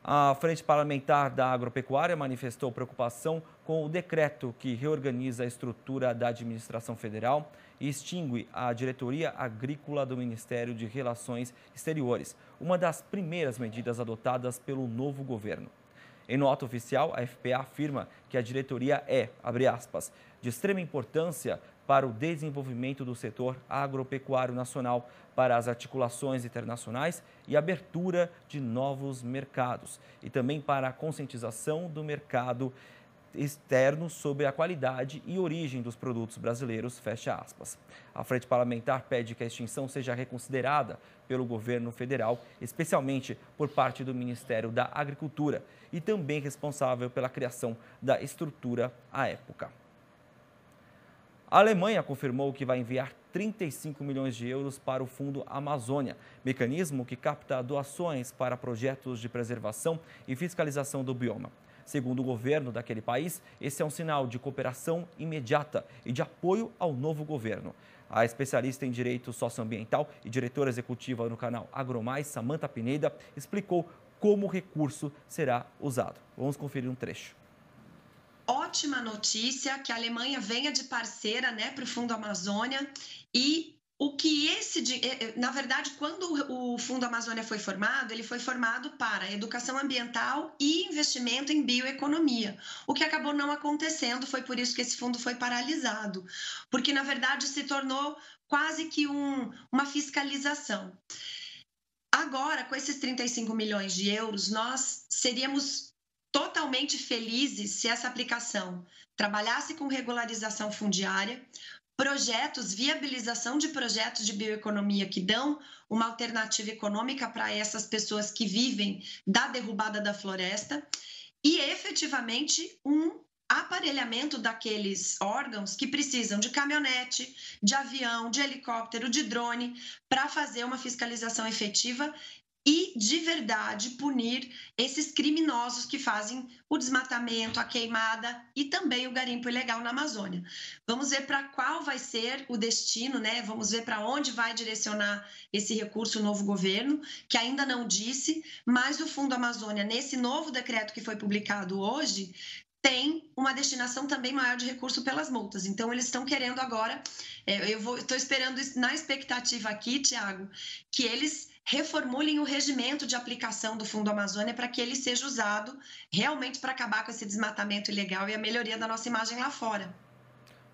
A Frente Parlamentar da Agropecuária manifestou preocupação com o decreto que reorganiza a estrutura da administração federal e extingue a diretoria agrícola do Ministério de Relações Exteriores, uma das primeiras medidas adotadas pelo novo governo. Em nota oficial, a FPA afirma que a diretoria é, abre aspas, de extrema importância para o desenvolvimento do setor agropecuário nacional, para as articulações internacionais e abertura de novos mercados, e também para a conscientização do mercado externo sobre a qualidade e origem dos produtos brasileiros, fecha aspas. A Frente Parlamentar pede que a extinção seja reconsiderada pelo governo federal, especialmente por parte do Ministério da Agricultura e também responsável pela criação da estrutura à época. A Alemanha confirmou que vai enviar 35 milhões de euros para o Fundo Amazônia, mecanismo que capta doações para projetos de preservação e fiscalização do bioma. Segundo o governo daquele país, esse é um sinal de cooperação imediata e de apoio ao novo governo. A especialista em direito socioambiental e diretora executiva no canal AgroMais, Samanta Pineda, explicou como o recurso será usado. Vamos conferir um trecho ótima notícia que a Alemanha venha de parceira né, para o Fundo Amazônia e o que esse, eh, eh, na verdade, quando o Fundo Amazônia foi formado, ele foi formado para educação ambiental e investimento em bioeconomia. O que acabou não acontecendo foi por isso que esse fundo foi paralisado, porque na verdade se tornou quase que um, uma fiscalização. Agora, com esses 35 milhões de euros, nós seríamos totalmente felizes se essa aplicação trabalhasse com regularização fundiária, projetos, viabilização de projetos de bioeconomia que dão uma alternativa econômica para essas pessoas que vivem da derrubada da floresta e efetivamente um aparelhamento daqueles órgãos que precisam de caminhonete, de avião, de helicóptero, de drone para fazer uma fiscalização efetiva e de verdade punir esses criminosos que fazem o desmatamento, a queimada e também o garimpo ilegal na Amazônia. Vamos ver para qual vai ser o destino, né? Vamos ver para onde vai direcionar esse recurso o novo governo, que ainda não disse, mas o Fundo Amazônia, nesse novo decreto que foi publicado hoje, tem uma destinação também maior de recurso pelas multas. Então, eles estão querendo agora, é, eu estou esperando na expectativa aqui, Tiago, que eles reformulem o regimento de aplicação do Fundo Amazônia para que ele seja usado realmente para acabar com esse desmatamento ilegal e a melhoria da nossa imagem lá fora.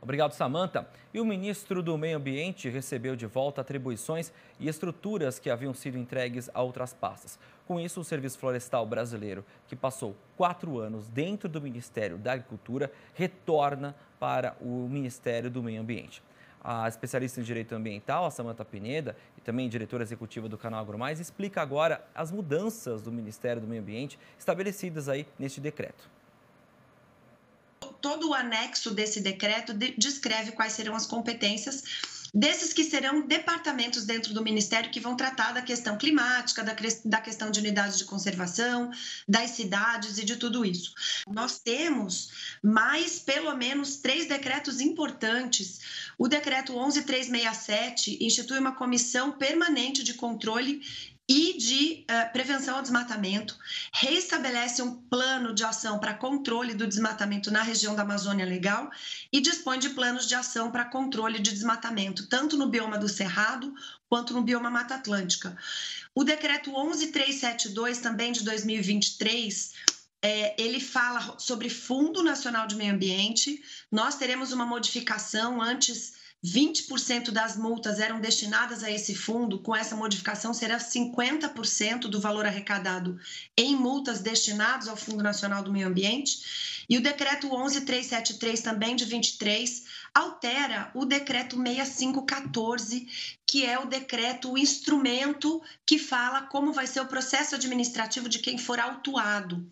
Obrigado, Samanta. E o ministro do Meio Ambiente recebeu de volta atribuições e estruturas que haviam sido entregues a outras pastas. Com isso, o Serviço Florestal Brasileiro, que passou quatro anos dentro do Ministério da Agricultura, retorna para o Ministério do Meio Ambiente. A especialista em direito ambiental, a Samanta Pineda, e também diretora executiva do canal AgroMais, explica agora as mudanças do Ministério do Meio Ambiente estabelecidas aí neste decreto. Todo o anexo desse decreto descreve quais serão as competências desses que serão departamentos dentro do Ministério que vão tratar da questão climática, da, da questão de unidades de conservação, das cidades e de tudo isso. Nós temos mais, pelo menos, três decretos importantes. O decreto 11367 institui uma comissão permanente de controle e de uh, prevenção ao desmatamento, reestabelece um plano de ação para controle do desmatamento na região da Amazônia Legal e dispõe de planos de ação para controle de desmatamento, tanto no bioma do Cerrado quanto no bioma Mata Atlântica. O decreto 11372, também de 2023, é, ele fala sobre Fundo Nacional de Meio Ambiente. Nós teremos uma modificação antes 20% das multas eram destinadas a esse fundo, com essa modificação será 50% do valor arrecadado em multas destinados ao Fundo Nacional do Meio Ambiente. E o decreto 11373 também de 23 altera o decreto 6514, que é o decreto, o instrumento que fala como vai ser o processo administrativo de quem for autuado.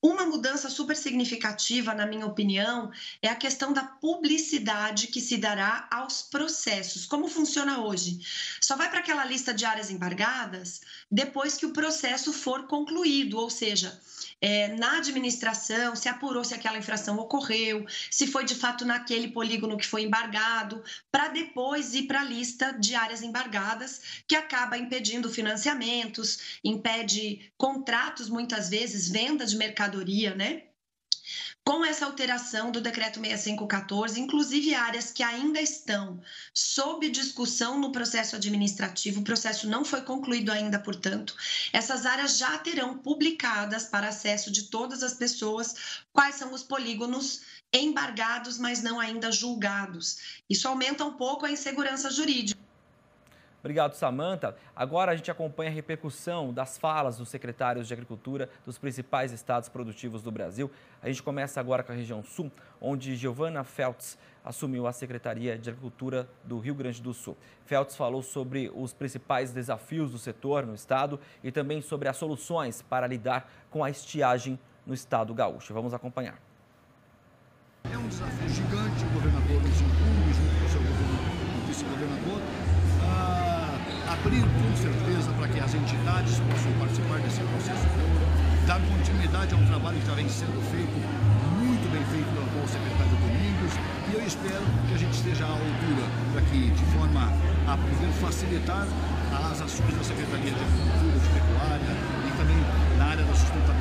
Uma mudança super significativa, na minha opinião, é a questão da publicidade que se dará aos processos. Como funciona hoje? Só vai para aquela lista de áreas embargadas depois que o processo for concluído, ou seja, é, na administração, se apurou se aquela infração ocorreu, se foi de fato naquele polígono que foi embargado, para depois ir para a lista de áreas embargadas, que acaba impedindo financiamentos, impede contratos, muitas vezes, venda de mercadoria, né? Com essa alteração do decreto 6514, inclusive áreas que ainda estão sob discussão no processo administrativo, o processo não foi concluído ainda, portanto, essas áreas já terão publicadas para acesso de todas as pessoas quais são os polígonos embargados, mas não ainda julgados. Isso aumenta um pouco a insegurança jurídica. Obrigado, Samanta. Agora a gente acompanha a repercussão das falas dos secretários de Agricultura dos principais estados produtivos do Brasil. A gente começa agora com a região sul, onde Giovana Feltz assumiu a Secretaria de Agricultura do Rio Grande do Sul. Feltz falou sobre os principais desafios do setor no estado e também sobre as soluções para lidar com a estiagem no estado gaúcho. Vamos acompanhar. É um desafio gigante, o governador nos incumbe, junto com o seu governo, vice-governador, abrir com certeza para que as entidades possam participar desse processo dar continuidade a um trabalho que já vem sendo feito, muito bem feito pelo atual secretário Domingos, e eu espero que a gente esteja à altura para que, de forma a poder facilitar as ações da Secretaria de Agricultura, de Pecuária e também na área da sustentabilidade.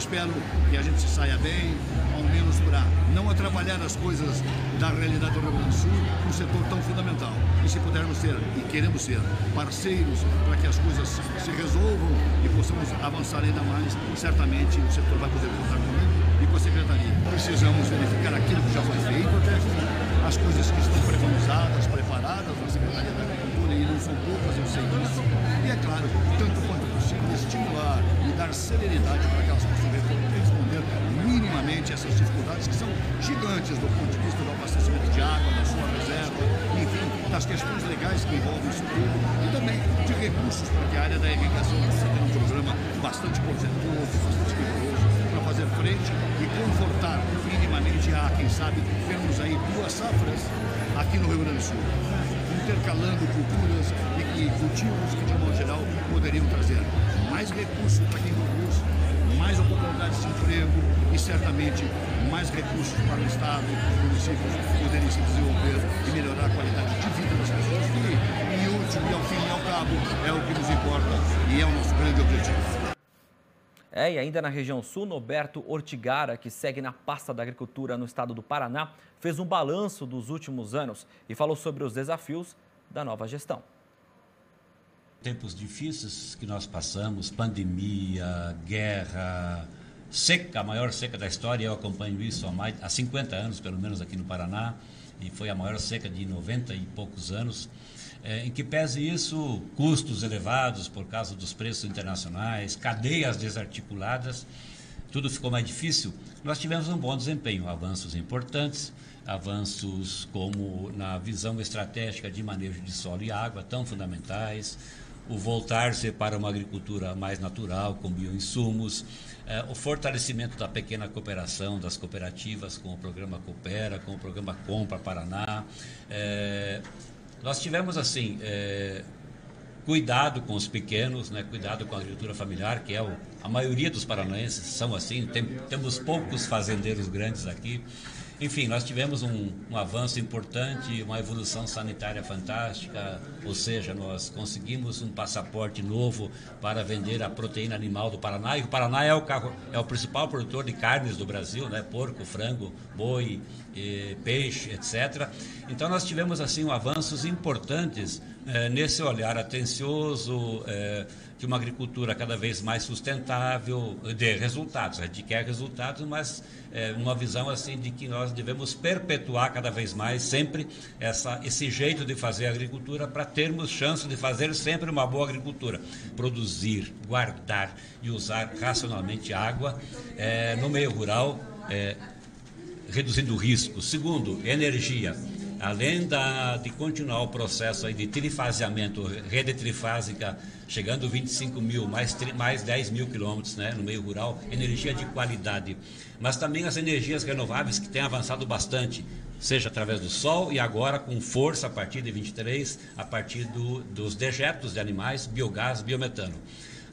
Espero que a gente saia bem, ao menos para não atrapalhar as coisas da realidade do Rio Grande do Sul, um setor tão fundamental. E se pudermos ser, e queremos ser, parceiros para que as coisas se resolvam e possamos avançar ainda mais, certamente o setor vai poder contar comigo e com a Secretaria. Precisamos verificar aquilo que já foi feito até aqui, as coisas que estão preconizadas, preparadas na Secretaria da Agricultura, e não são poucas, eu sei disso. E é claro, tanto quanto possível, estimular e dar celeridade para responder minimamente essas dificuldades que são gigantes do ponto de vista do abastecimento de água, da sua reserva, enfim, das questões legais que envolvem isso tudo e também de recursos para que a área da irrigação possa ter um programa bastante portentoso, bastante rigoroso para fazer frente e confortar minimamente a, quem sabe, termos aí duas safras aqui no Rio Grande do Sul, intercalando culturas e cultivos que, de modo geral, poderiam trazer mais recursos para quem de emprego e certamente mais recursos para o Estado, os municípios poderem se desenvolver e melhorar a qualidade de vida das pessoas, que, em último e ao fim e ao cabo, é o que nos importa e é o nosso grande objetivo. É, e ainda na região sul, Noberto Ortigara, que segue na pasta da agricultura no estado do Paraná, fez um balanço dos últimos anos e falou sobre os desafios da nova gestão. Tempos difíceis que nós passamos, pandemia, guerra, seca, a maior seca da história, eu acompanho isso há, mais, há 50 anos, pelo menos aqui no Paraná, e foi a maior seca de 90 e poucos anos. É, em que pese isso, custos elevados por causa dos preços internacionais, cadeias desarticuladas, tudo ficou mais difícil. Nós tivemos um bom desempenho, avanços importantes, avanços como na visão estratégica de manejo de solo e água, tão fundamentais, o voltar-se para uma agricultura mais natural, com bioinsumos, eh, o fortalecimento da pequena cooperação, das cooperativas, com o programa Coopera, com o programa Compra Paraná. Eh, nós tivemos, assim, eh, cuidado com os pequenos, né, cuidado com a agricultura familiar, que é o, a maioria dos paranaenses são assim, tem, temos poucos fazendeiros grandes aqui. Enfim, nós tivemos um, um, avanço importante, uma evolução sanitária fantástica, ou seja, nós conseguimos um passaporte novo para vender a proteína animal do Paraná, e o Paraná é o, carro, é o principal produtor de carnes do Brasil, né? porco, frango, boi, peixe, etc. Então nós tivemos assim avanços importantes é, nesse olhar atencioso, é, de uma agricultura cada vez mais sustentável, de resultados. A gente quer resultados, mas é, uma visão assim de que nós devemos perpetuar cada vez mais sempre essa, esse jeito de fazer agricultura para termos chance de fazer sempre uma boa agricultura. Produzir, guardar e usar racionalmente água é, no meio rural, é, reduzindo riscos. Segundo, energia além da, de continuar o processo aí de trifaseamento, rede trifásica, chegando 25 mil, mais, mais 10 mil quilômetros né, no meio rural, energia de qualidade. Mas também as energias renováveis que têm avançado bastante, seja através do sol e agora com força a partir de 23, a partir do, dos dejetos de animais, biogás, biometano.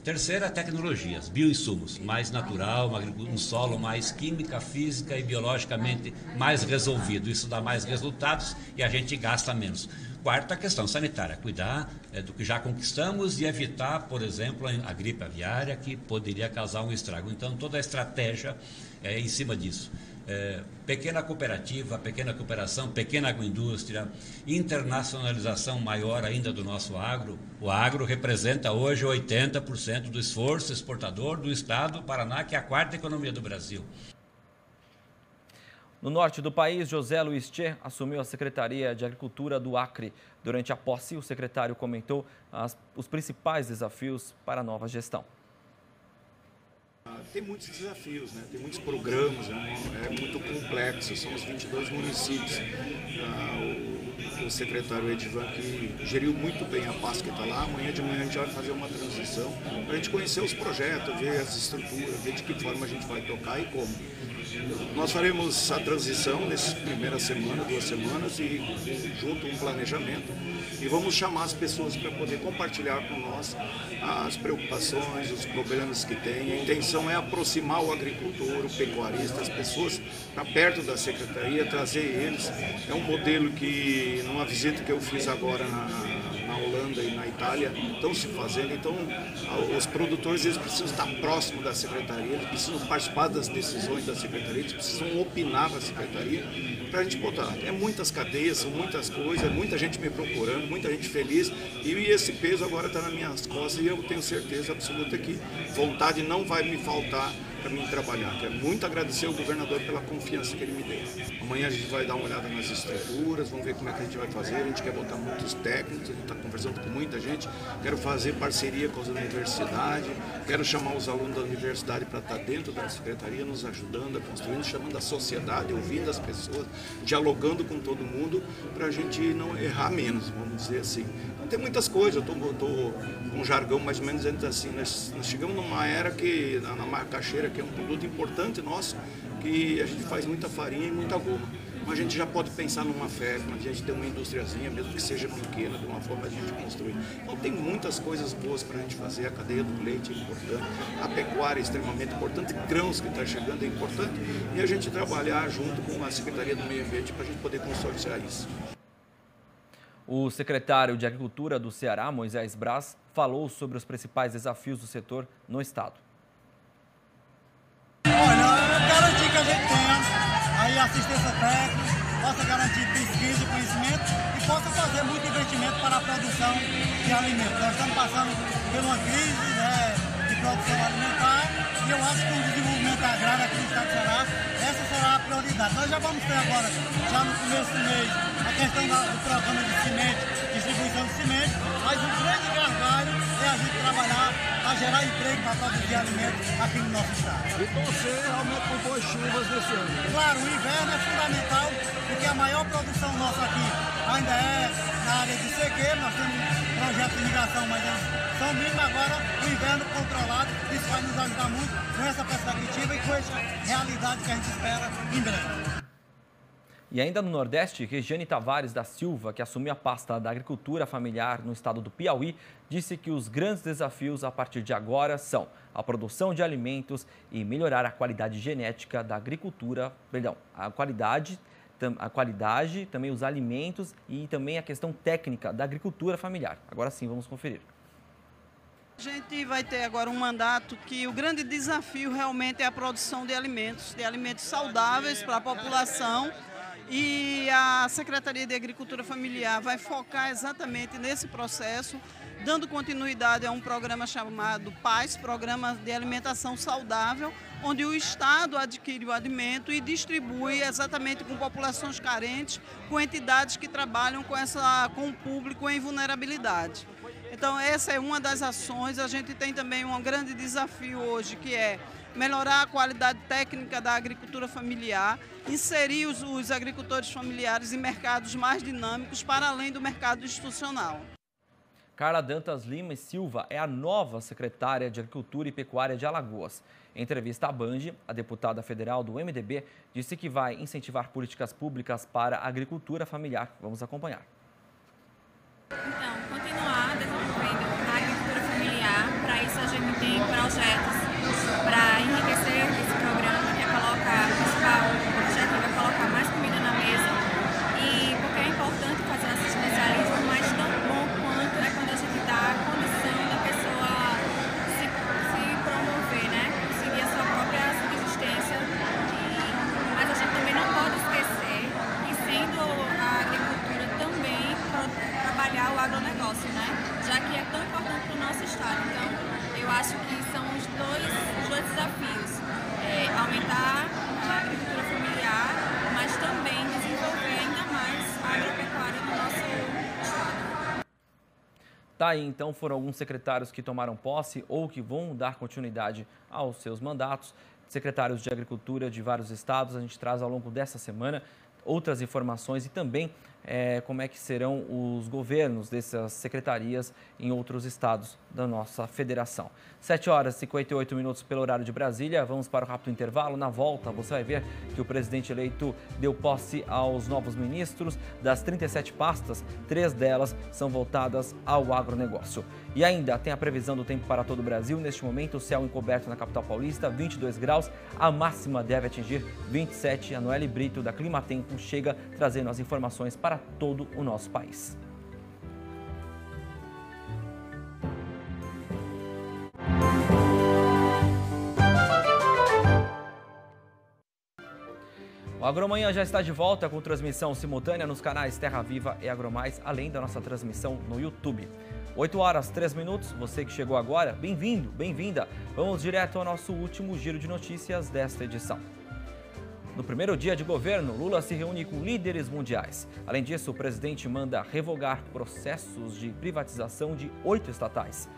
Terceira, tecnologias, bioinsumos, mais natural, um solo mais química, física e biologicamente mais resolvido. Isso dá mais resultados e a gente gasta menos. Quarta, questão sanitária, cuidar é, do que já conquistamos e evitar, por exemplo, a gripe aviária que poderia causar um estrago. Então, toda a estratégia é em cima disso é, pequena cooperativa, pequena cooperação, pequena agroindústria, internacionalização maior ainda do nosso agro. O agro representa hoje 80% do esforço exportador do Estado do Paraná, que é a quarta economia do Brasil. No norte do país, José Luiz Tchê assumiu a Secretaria de Agricultura do Acre. Durante a posse, o secretário comentou as, os principais desafios para a nova gestão. Tem muitos desafios, né? tem muitos programas, é, é muito complexo, são os 22 municípios. Ah, o, o, secretário Edivan que geriu muito bem a pasta que está lá, amanhã de manhã a gente vai fazer uma transição para a gente conhecer os projetos, ver as estruturas, ver de que forma a gente vai tocar e como. Nós faremos a transição nessas primeiras semanas, duas semanas, e junto um planejamento. E vamos chamar as pessoas para poder compartilhar com nós as preocupações, os problemas que têm. A intenção é aproximar o agricultor, o pecuarista, as pessoas para perto da secretaria, trazer eles. É um modelo que, numa visita que eu fiz agora na, na Holanda e na Itália, estão se fazendo. Então, os produtores eles precisam estar próximos da secretaria, eles precisam participar das decisões da secretaria, eles precisam opinar na secretaria para a gente botar. É muitas cadeias, são muitas coisas, muita gente me procurando, muita gente feliz. E esse peso agora está nas minhas costas e eu tenho certeza absoluta que vontade não vai me faltar para mim trabalhar. Quero muito agradecer ao governador pela confiança que ele me deu. Amanhã a gente vai dar uma olhada nas estruturas, vamos ver como é que a gente vai fazer. A gente quer botar muitos técnicos, a gente está conversando com muita gente. Quero fazer parceria com as universidades, quero chamar os alunos da universidade para estar tá dentro da secretaria, nos ajudando a construir, chamando a sociedade, ouvindo as pessoas, dialogando com todo mundo, para a gente não errar menos, vamos dizer assim. Então, tem muitas coisas, eu estou com um jargão mais ou menos assim, nós, nós chegamos numa era que, na, na macaxeira, que é um produto importante nosso, que a gente faz muita farinha e muita goma. Mas a gente já pode pensar numa festa, a gente tem uma indústriazinha, mesmo que seja pequena, de uma forma de a gente construir. Então tem muitas coisas boas para a gente fazer, a cadeia do leite é importante, a pecuária é extremamente importante, grãos que está chegando é importante, e a gente trabalhar junto com a Secretaria do Meio Ambiente para a gente poder consorciar isso. O secretário de Agricultura do Ceará, Moisés Braz, falou sobre os principais desafios do setor no estado. Olha, garantir que a gente tenha aí assistência técnica, possa garantir pesquisa e conhecimento e possa fazer muito investimento para a produção de alimentos. Nós estamos passando por uma crise né, de produção alimentar e eu acho que o desenvolvimento agrário aqui no estado do Ceará, essa será a prioridade. Nós já vamos ter agora, já no começo do mês, a questão do programa de semente, distribuição de semente, mas o grande gargalo é a gente trabalhar a gerar emprego para produzir alimentos aqui no nosso estado. E torcer realmente com boas chuvas nesse ano. Claro, o inverno é fundamental, porque a maior produção nossa aqui ainda é na área de sequeiro, nós temos projetos de irrigação, mas eles são mínimos agora, o inverno controlado, isso vai nos ajudar muito com essa perspectiva e com essa realidade que a gente espera em breve. E ainda no Nordeste, Regiane Tavares da Silva, que assumiu a pasta da agricultura familiar no estado do Piauí, disse que os grandes desafios a partir de agora são a produção de alimentos e melhorar a qualidade genética da agricultura, perdão, a qualidade, a qualidade, também os alimentos e também a questão técnica da agricultura familiar. Agora sim, vamos conferir. A gente vai ter agora um mandato que o grande desafio realmente é a produção de alimentos, de alimentos saudáveis para a população E a Secretaria de Agricultura Familiar vai focar exatamente nesse processo, dando continuidade a um programa chamado PAS, Programa de Alimentação Saudável, onde o Estado adquire o alimento e distribui exatamente com populações carentes, com entidades que trabalham com, essa, com o público em vulnerabilidade. Então, essa é uma das ações. A gente tem também um grande desafio hoje, que é melhorar a qualidade técnica da agricultura familiar, inserir os, os agricultores familiares em mercados mais dinâmicos para além do mercado institucional. Carla Dantas Lima e Silva é a nova secretária de Agricultura e Pecuária de Alagoas. Em entrevista à Band, a deputada federal do MDB disse que vai incentivar políticas públicas para a agricultura familiar. Vamos acompanhar. Então, continuar desenvolvendo a agricultura familiar. Para isso, a gente tem projetos para enriquecer esse programa, que é colocar, o principal objetivo é colocar mais comida na mesa, e porque é importante fazer assistencialismo, mas tão bom quanto é quando a gente dá a condição da pessoa se, se promover, né? conseguir a sua própria subsistência. E, mas a gente também não pode esquecer que sendo a agricultura também trabalhar o agronegócio, né? já que é tão importante para o nosso estado. Então, eu acho que são os dois dois desafios. É, aumentar a agricultura familiar, mas também desenvolver ainda mais a agropecuária no nosso estado. Tá aí, então, foram alguns secretários que tomaram posse ou que vão dar continuidade aos seus mandatos. Secretários de Agricultura de vários estados, a gente traz ao longo dessa semana outras informações e também é, como é que serão os governos dessas secretarias em outros estados da nossa federação. 7 horas e 58 minutos pelo horário de Brasília. Vamos para o rápido intervalo. Na volta, você vai ver que o presidente eleito deu posse aos novos ministros. Das 37 pastas, três delas são voltadas ao agronegócio. E ainda tem a previsão do tempo para todo o Brasil. Neste momento, o céu encoberto na capital paulista, 22 graus. A máxima deve atingir 27. A Noelle Brito, da Climatempo, chega trazendo as informações para todo o nosso país. O Agromanhã já está de volta com transmissão simultânea nos canais Terra Viva e Agromais, além da nossa transmissão no YouTube. 8 horas 3 minutos, você que chegou agora, bem-vindo, bem-vinda. Vamos direto ao nosso último giro de notícias desta edição. No primeiro dia de governo, Lula se reúne com líderes mundiais. Além disso, o presidente manda revogar processos de privatização de oito estatais.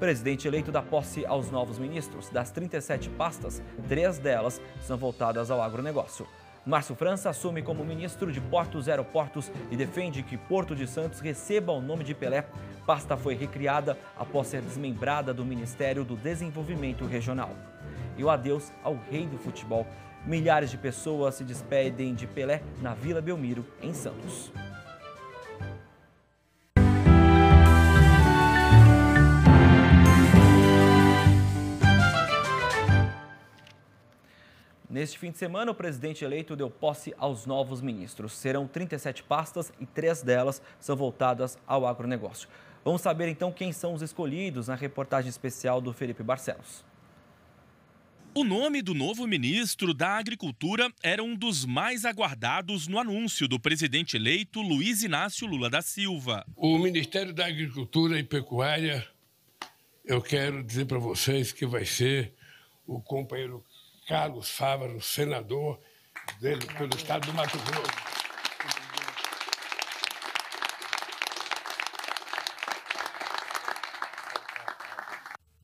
Presidente eleito dá posse aos novos ministros. Das 37 pastas, três delas são voltadas ao agronegócio. Márcio França assume como ministro de Portos e Aeroportos e defende que Porto de Santos receba o nome de Pelé. Pasta foi recriada após ser desmembrada do Ministério do Desenvolvimento Regional. E o adeus ao rei do futebol. Milhares de pessoas se despedem de Pelé na Vila Belmiro, em Santos. Neste fim de semana, o presidente eleito deu posse aos novos ministros. Serão 37 pastas e três delas são voltadas ao agronegócio. Vamos saber então quem são os escolhidos na reportagem especial do Felipe Barcelos. O nome do novo ministro da Agricultura era um dos mais aguardados no anúncio do presidente eleito Luiz Inácio Lula da Silva. O Ministério da Agricultura e Pecuária, eu quero dizer para vocês que vai ser o companheiro Carlos Fávaro, senador dele pelo estado do Mato Grosso.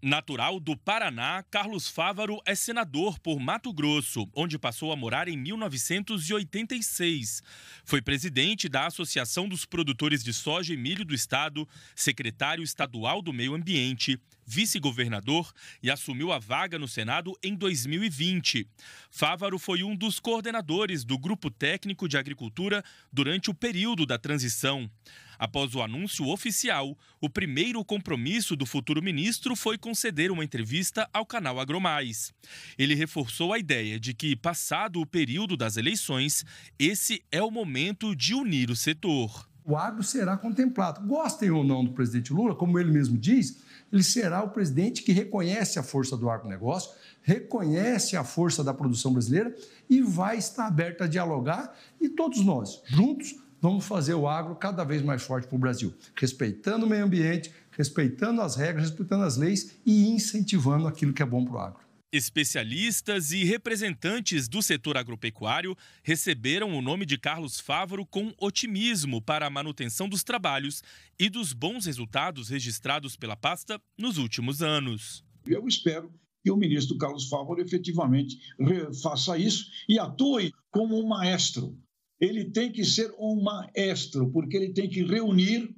Natural do Paraná, Carlos Fávaro é senador por Mato Grosso, onde passou a morar em 1986. Foi presidente da Associação dos Produtores de Soja e Milho do Estado, secretário estadual do Meio Ambiente, vice-governador e assumiu a vaga no Senado em 2020. Fávaro foi um dos coordenadores do Grupo Técnico de Agricultura durante o período da transição. Após o anúncio oficial, o primeiro compromisso do futuro ministro foi conceder uma entrevista ao canal Agromais. Ele reforçou a ideia de que, passado o período das eleições, esse é o momento de unir o setor. O agro será contemplado. Gostem ou não do presidente Lula, como ele mesmo diz, ele será o presidente que reconhece a força do agronegócio, reconhece a força da produção brasileira e vai estar aberto a dialogar e todos nós, juntos, vamos fazer o agro cada vez mais forte para o Brasil, respeitando o meio ambiente, respeitando as regras, respeitando as leis e incentivando aquilo que é bom para o agro. Especialistas e representantes do setor agropecuário receberam o nome de Carlos Fávaro com otimismo para a manutenção dos trabalhos e dos bons resultados registrados pela pasta nos últimos anos. Eu espero que o ministro Carlos Fávaro efetivamente faça isso e atue como um maestro. Ele tem que ser um maestro, porque ele tem que reunir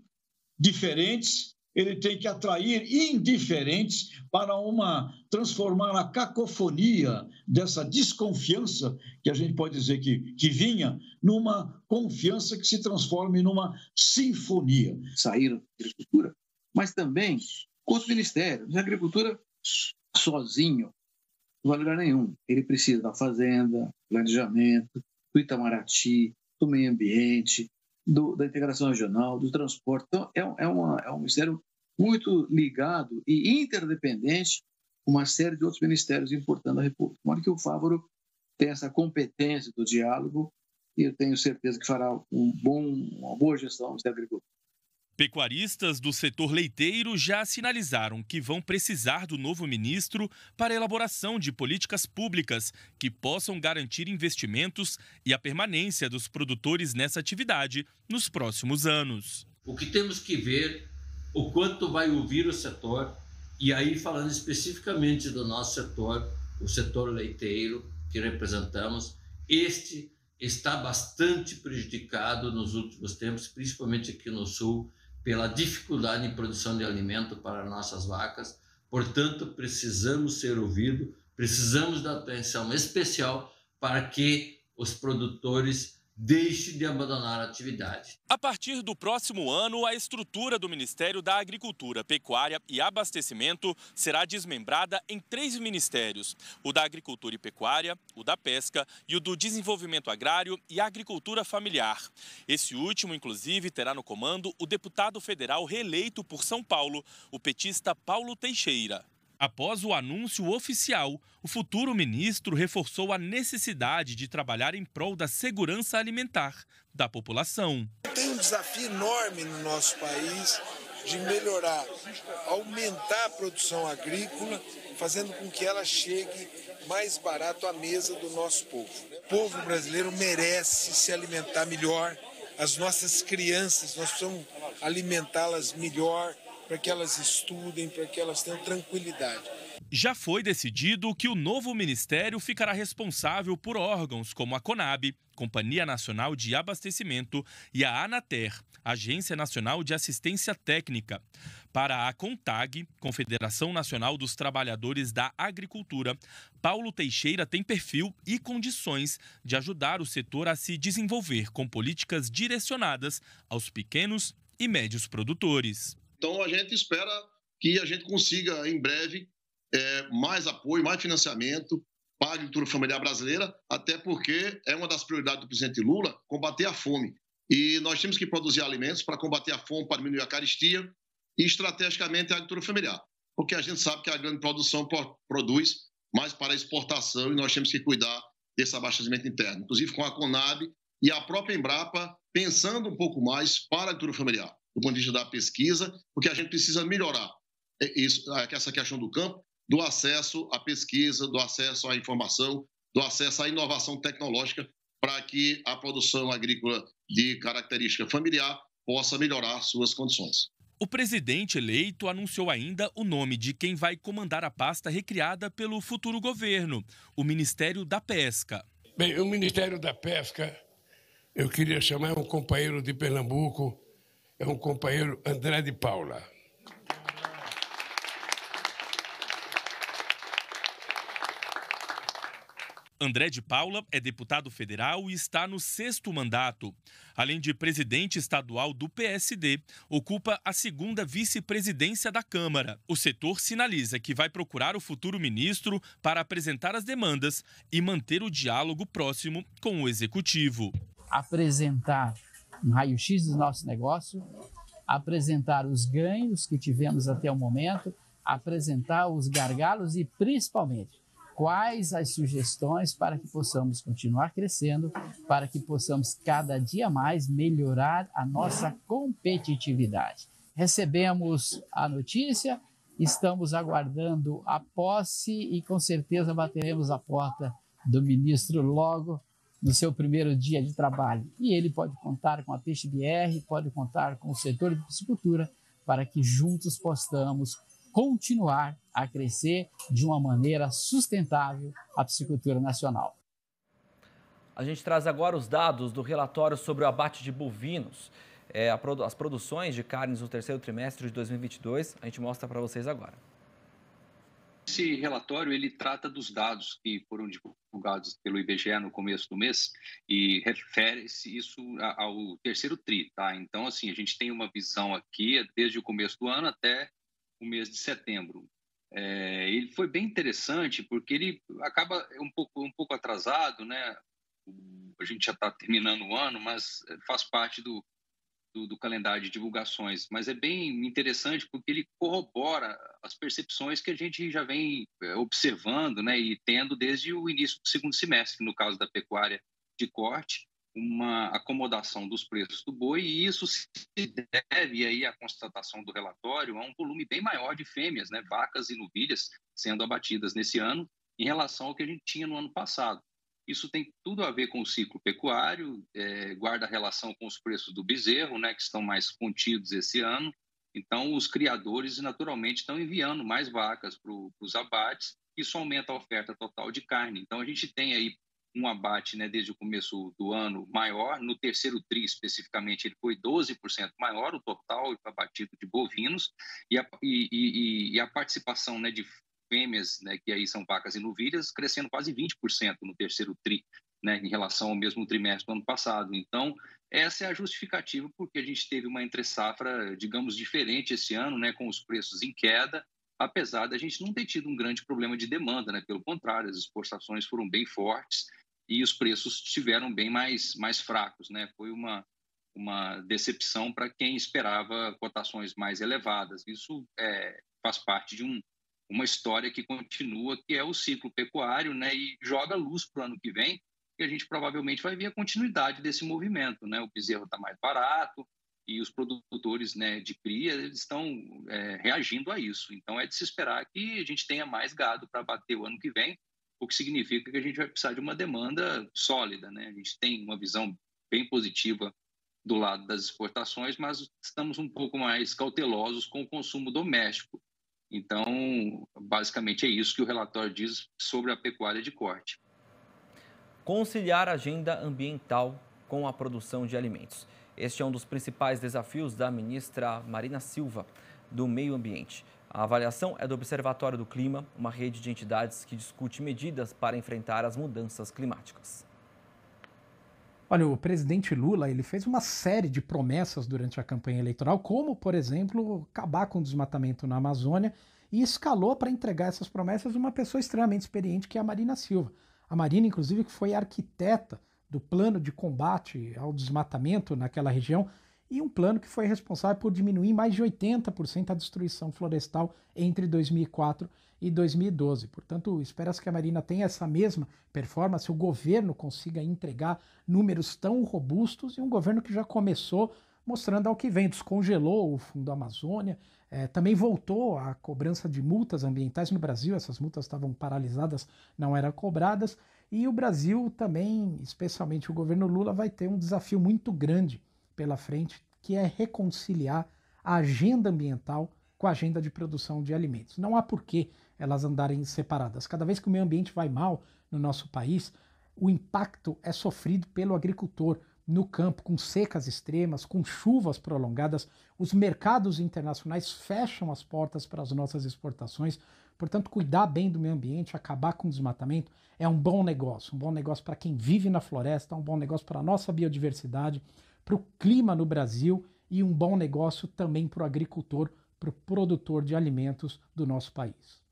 diferentes ele tem que atrair indiferentes para uma transformar a cacofonia dessa desconfiança que a gente pode dizer que, que vinha numa confiança que se transforme numa sinfonia. Saíram da agricultura, mas também com os ministérios. A agricultura sozinho não vai lugar nenhum. Ele precisa da fazenda, planejamento, do Itamaraty, do meio ambiente, do, da integração regional, do transporte. Então, é, é, uma, é um ministério muito ligado e interdependente com uma série de outros ministérios importantes da República. Modo que o Fávoro tem essa competência do diálogo e eu tenho certeza que fará um bom, uma boa gestão da Agricultura. Pecuaristas do setor leiteiro já sinalizaram que vão precisar do novo ministro para elaboração de políticas públicas que possam garantir investimentos e a permanência dos produtores nessa atividade nos próximos anos. O que temos que ver o quanto vai ouvir o setor e aí falando especificamente do nosso setor, o setor leiteiro que representamos, este está bastante prejudicado nos últimos tempos, principalmente aqui no sul, pela dificuldade em produção de alimento para nossas vacas. Portanto, precisamos ser ouvidos, precisamos da atenção especial para que os produtores deixem de abandonar a atividade. A partir do próximo ano, a estrutura do Ministério da Agricultura, Pecuária e Abastecimento será desmembrada em três ministérios: o da Agricultura e Pecuária, o da Pesca e o do Desenvolvimento Agrário e Agricultura Familiar. Esse último, inclusive, terá no comando o deputado federal reeleito por São Paulo, o petista Paulo Teixeira. Após o anúncio oficial, o futuro ministro reforçou a necessidade de trabalhar em prol da segurança alimentar da população. Tem um desafio enorme no nosso país de melhorar, aumentar a produção agrícola, fazendo com que ela chegue mais barato à mesa do nosso povo. O povo brasileiro merece se alimentar melhor. As nossas crianças, nós precisamos alimentá-las melhor para que elas estudem, para que elas tenham tranquilidade. Já foi decidido que o novo ministério ficará responsável por órgãos como a CONAB, Companhia Nacional de Abastecimento, e a ANATER, Agência Nacional de Assistência Técnica. Para a CONTAG, Confederação Nacional dos Trabalhadores da Agricultura, Paulo Teixeira tem perfil e condições de ajudar o setor a se desenvolver com políticas direcionadas aos pequenos e médios produtores. Então a gente espera que a gente consiga em breve é, mais apoio, mais financiamento para a agricultura familiar brasileira, até porque é uma das prioridades do presidente Lula combater a fome. E nós temos que produzir alimentos para combater a fome, para diminuir a caristia e estrategicamente a agricultura familiar. Porque a gente sabe que a grande produção produz mais para exportação e nós temos que cuidar desse abastecimento interno, inclusive com a Conab e a própria Embrapa pensando um pouco mais para a agricultura familiar do ponto de vista da pesquisa, porque a gente precisa melhorar isso, essa questão do campo, do acesso à pesquisa, do acesso à informação, do acesso à inovação tecnológica, para que a produção agrícola de característica familiar possa melhorar suas condições. O presidente eleito anunciou ainda o nome de quem vai comandar a pasta recriada pelo futuro governo, o Ministério da Pesca. Bem, o Ministério da Pesca, eu queria chamar um companheiro de Pernambuco, é um companheiro André de Paula. André de Paula é deputado federal e está no sexto mandato. Além de presidente estadual do PSD, ocupa a segunda vice-presidência da Câmara. O setor sinaliza que vai procurar o futuro ministro para apresentar as demandas e manter o diálogo próximo com o executivo. Apresentar um raio-x do nosso negócio, apresentar os ganhos que tivemos até o momento apresentar os gargalos e principalmente quais as sugestões para que possamos continuar crescendo, para que possamos cada dia mais melhorar a nossa competitividade. Recebemos a notícia, estamos aguardando a posse e com certeza bateremos a porta do ministro logo no seu primeiro dia de trabalho. E ele pode contar com a Peixe BR, pode contar com o setor de piscicultura para que juntos possamos continuar a crescer de uma maneira sustentável a piscicultura nacional. A gente traz agora os dados do relatório sobre o abate de bovinos, é, as produções de carnes no terceiro trimestre de 2022. A gente mostra para vocês agora. Esse relatório ele trata dos dados que foram divulgados pelo IBGE no começo do mês e refere-se isso ao terceiro tri, tá? Então assim a gente tem uma visão aqui desde o começo do ano até o mês de setembro. É, ele foi bem interessante porque ele acaba um pouco, um pouco atrasado, né? A gente já está terminando o ano, mas faz parte do, do, do, calendário de divulgações. Mas é bem interessante porque ele corrobora as percepções que a gente já vem é, observando, né? E tendo desde o início do segundo semestre, no caso da pecuária de corte, uma acomodação dos preços do boi e isso se deve aí à constatação do relatório a um volume bem maior de fêmeas, né, vacas e novilhas sendo abatidas nesse ano em relação ao que a gente tinha no ano passado. Isso tem tudo a ver com o ciclo pecuário, é, guarda relação com os preços do bezerro, né, que estão mais contidos esse ano. Então, os criadores naturalmente estão enviando mais vacas para os abates, isso aumenta a oferta total de carne. Então, a gente tem aí um abate né, desde o começo do ano maior, no terceiro TRI especificamente ele foi 12% maior, o total abatido de bovinos, e a, e, e, e a participação né, de fêmeas, né, que aí são vacas e novilhas, crescendo quase 20% no terceiro TRI, né, em relação ao mesmo trimestre do ano passado. Então, essa é a justificativa porque a gente teve uma entre-safra, digamos, diferente esse ano, né, com os preços em queda, apesar da gente não ter tido um grande problema de demanda, né? Pelo contrário, as exportações foram bem fortes e os preços estiveram bem mais, mais fracos, né? Foi uma, uma decepção para quem esperava cotações mais elevadas. Isso é, faz parte de um, uma história que continua, que é o ciclo pecuário, né? E joga luz para o ano que vem, e a gente provavelmente vai ver a continuidade desse movimento, né? O bezerro está mais barato e os produtores né, de cria estão é, reagindo a isso. Então é de se esperar que a gente tenha mais gado para bater o ano que vem, o que significa que a gente vai precisar de uma demanda sólida. Né? A gente tem uma visão bem positiva do lado das exportações, mas estamos um pouco mais cautelosos com o consumo doméstico. Então, basicamente é isso que o relatório diz sobre a pecuária de corte. Conciliar a agenda ambiental com a produção de alimentos. Este é um dos principais desafios da ministra Marina Silva, do Meio Ambiente. A avaliação é do Observatório do Clima, uma rede de entidades que discute medidas para enfrentar as mudanças climáticas. Olha, o presidente Lula ele fez uma série de promessas durante a campanha eleitoral, como, por exemplo, acabar com o desmatamento na Amazônia, e escalou para entregar essas promessas uma pessoa extremamente experiente, que é a Marina Silva. A Marina, inclusive, que foi arquiteta do plano de combate ao desmatamento naquela região, e um plano que foi responsável por diminuir mais de 80% a destruição florestal entre 2004 e 2012. Portanto, espera-se que a Marina tenha essa mesma performance, o governo consiga entregar números tão robustos e um governo que já começou mostrando ao que vem, descongelou o Fundo Amazônia, é, também voltou a cobrança de multas ambientais no Brasil, essas multas estavam paralisadas, não eram cobradas, e o Brasil também, especialmente o governo Lula, vai ter um desafio muito grande pela frente, que é reconciliar a agenda ambiental com a agenda de produção de alimentos. Não há porquê elas andarem separadas. Cada vez que o meio ambiente vai mal no nosso país, o impacto é sofrido pelo agricultor no campo, com secas extremas, com chuvas prolongadas. Os mercados internacionais fecham as portas para as nossas exportações. Portanto, cuidar bem do meio ambiente, acabar com o desmatamento, é um bom negócio. Um bom negócio para quem vive na floresta, um bom negócio para a nossa biodiversidade, para o clima no Brasil e um bom negócio também para o agricultor, para o produtor de alimentos do nosso país.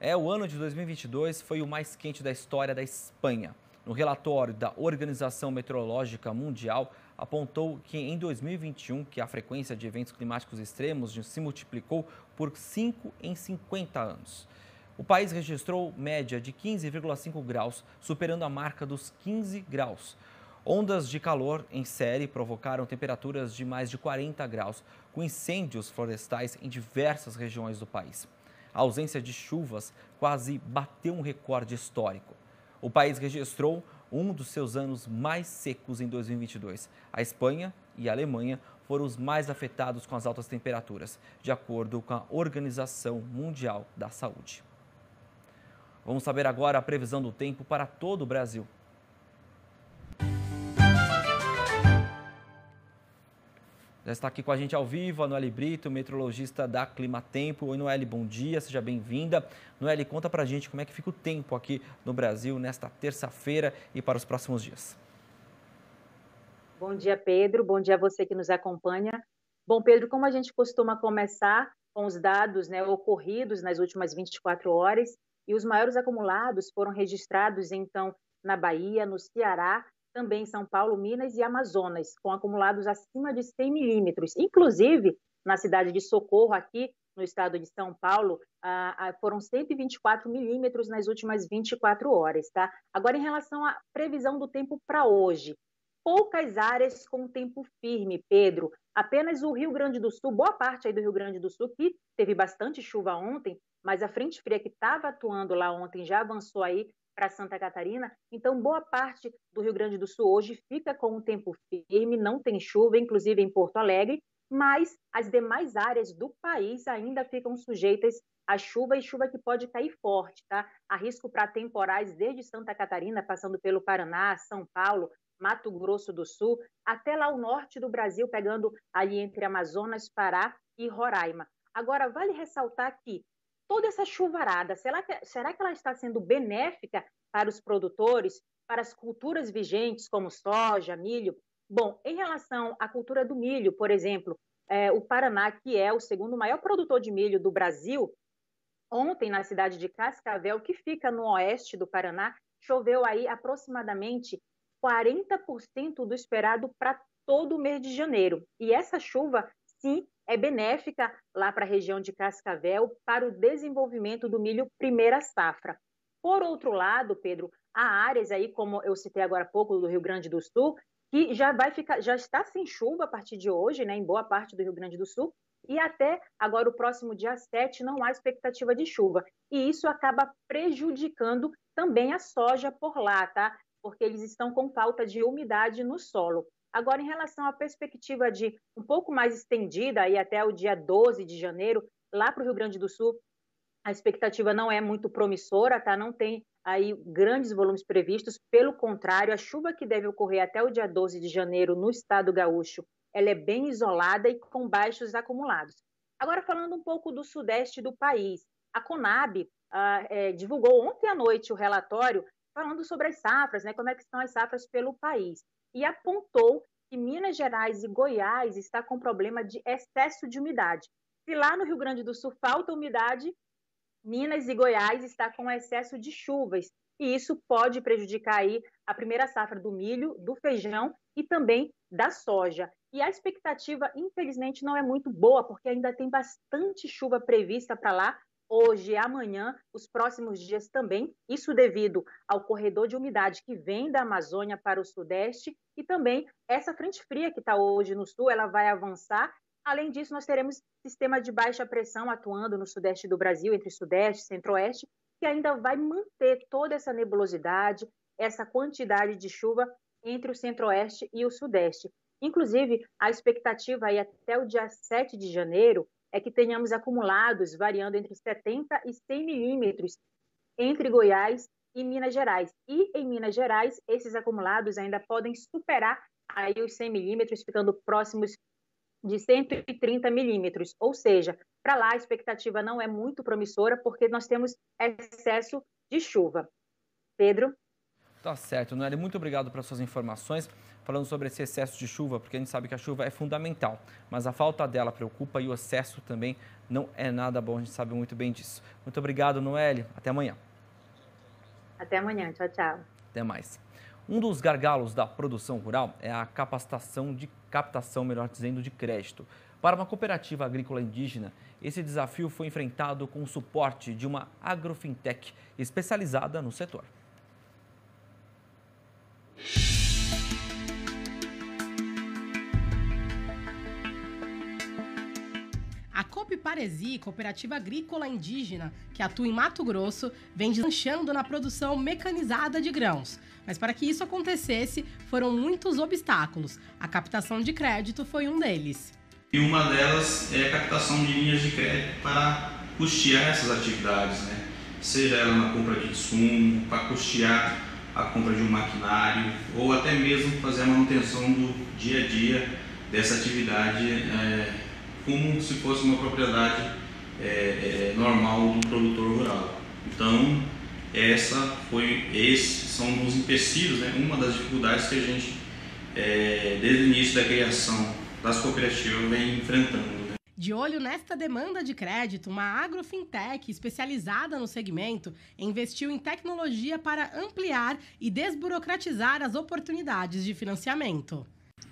É, o ano de 2022 foi o mais quente da história da Espanha. No relatório da Organização Meteorológica Mundial, apontou que em 2021 que a frequência de eventos climáticos extremos se multiplicou por 5 em 50 anos. O país registrou média de 15,5 graus, superando a marca dos 15 graus. Ondas de calor em série provocaram temperaturas de mais de 40 graus, com incêndios florestais em diversas regiões do país. A ausência de chuvas quase bateu um recorde histórico. O país registrou um dos seus anos mais secos em 2022. A Espanha e a Alemanha foram os mais afetados com as altas temperaturas, de acordo com a Organização Mundial da Saúde. Vamos saber agora a previsão do tempo para todo o Brasil. Já está aqui com a gente ao vivo a Noelle Brito, meteorologista da Clima Tempo. Oi, Noelle, bom dia, seja bem-vinda. Noelle, conta pra gente como é que fica o tempo aqui no Brasil nesta terça-feira e para os próximos dias. Bom dia, Pedro. Bom dia a você que nos acompanha. Bom, Pedro, como a gente costuma começar com os dados né, ocorridos nas últimas 24 horas, e os maiores acumulados foram registrados, então, na Bahia, no Ceará também São Paulo, Minas e Amazonas, com acumulados acima de 100 milímetros. Inclusive, na cidade de Socorro, aqui no estado de São Paulo, foram 124 milímetros nas últimas 24 horas. Tá? Agora, em relação à previsão do tempo para hoje, poucas áreas com tempo firme, Pedro. Apenas o Rio Grande do Sul, boa parte aí do Rio Grande do Sul, que teve bastante chuva ontem, mas a frente fria que estava atuando lá ontem já avançou aí para Santa Catarina. Então, boa parte do Rio Grande do Sul hoje fica com um tempo firme, não tem chuva, inclusive em Porto Alegre, mas as demais áreas do país ainda ficam sujeitas à chuva e chuva que pode cair forte, tá? Há risco para temporais desde Santa Catarina, passando pelo Paraná, São Paulo, Mato Grosso do Sul, até lá o norte do Brasil, pegando ali entre Amazonas, Pará e Roraima. Agora, vale ressaltar que toda essa chuvarada, será que, será que ela está sendo benéfica para os produtores, para as culturas vigentes como soja, milho? Bom, em relação à cultura do milho, por exemplo, é, o Paraná, que é o segundo maior produtor de milho do Brasil, ontem na cidade de Cascavel, que fica no oeste do Paraná, choveu aí aproximadamente 40% do esperado para todo o mês de janeiro. E essa chuva, sim, é benéfica lá para a região de Cascavel para o desenvolvimento do milho primeira safra. Por outro lado, Pedro, há áreas aí, como eu citei agora há pouco, do Rio Grande do Sul, que já vai ficar, já está sem chuva a partir de hoje, né, em boa parte do Rio Grande do Sul, e até agora o próximo dia 7 não há expectativa de chuva. E isso acaba prejudicando também a soja por lá, tá? Porque eles estão com falta de umidade no solo. Agora, em relação à perspectiva de um pouco mais estendida, aí até o dia 12 de janeiro, lá para o Rio Grande do Sul, a expectativa não é muito promissora, tá? Não tem aí grandes volumes previstos, pelo contrário, a chuva que deve ocorrer até o dia 12 de janeiro no estado gaúcho, ela é bem isolada e com baixos acumulados. Agora, falando um pouco do sudeste do país, a Conab ah, é, divulgou ontem à noite o relatório falando sobre as safras, né, como é que estão as safras pelo país e apontou que Minas Gerais e Goiás está com problema de excesso de umidade. Se lá no Rio Grande do Sul falta umidade, Minas e Goiás está com excesso de chuvas e isso pode prejudicar aí a primeira safra do milho, do feijão e também da soja. E a expectativa, infelizmente, não é muito boa, porque ainda tem bastante chuva prevista para lá, hoje amanhã, os próximos dias também, isso devido ao corredor de umidade que vem da Amazônia para o Sudeste e também essa frente fria que está hoje no Sul, ela vai avançar. Além disso, nós teremos sistema de baixa pressão atuando no Sudeste do Brasil, entre Sudeste e Centro-Oeste, que ainda vai manter toda essa nebulosidade, essa quantidade de chuva entre o Centro-Oeste e o Sudeste. Inclusive, a expectativa aí até o dia 7 de janeiro é que tenhamos acumulados variando entre 70 e 100 milímetros entre Goiás e Minas Gerais. E em Minas Gerais, esses acumulados ainda podem superar aí os 100 milímetros, ficando próximos de 130 milímetros. Ou seja, para lá a expectativa não é muito promissora, porque nós temos excesso de chuva. Pedro? Tá certo, Noelle. Muito obrigado pelas suas informações falando sobre esse excesso de chuva, porque a gente sabe que a chuva é fundamental, mas a falta dela preocupa e o excesso também não é nada bom, a gente sabe muito bem disso. Muito obrigado, Noelle. Até amanhã. Até amanhã. Tchau, tchau. Até mais. Um dos gargalos da produção rural é a capacitação de captação, melhor dizendo, de crédito. Para uma cooperativa agrícola indígena, esse desafio foi enfrentado com o suporte de uma agrofintech especializada no setor. A Coop Paresi, cooperativa agrícola indígena que atua em Mato Grosso, vem deslanchando na produção mecanizada de grãos. Mas para que isso acontecesse, foram muitos obstáculos. A captação de crédito foi um deles. E uma delas é a captação de linhas de crédito para custear essas atividades, né? seja ela na compra de insumo, para custear a compra de um maquinário ou até mesmo fazer a manutenção do dia a dia dessa atividade é, como se fosse uma propriedade é, é, normal do produtor rural. Então, essa foi, esses são os empecilhos, né? uma das dificuldades que a gente, é, desde o início da criação das cooperativas, vem enfrentando. Né? De olho nesta demanda de crédito, uma agrofintech especializada no segmento investiu em tecnologia para ampliar e desburocratizar as oportunidades de financiamento.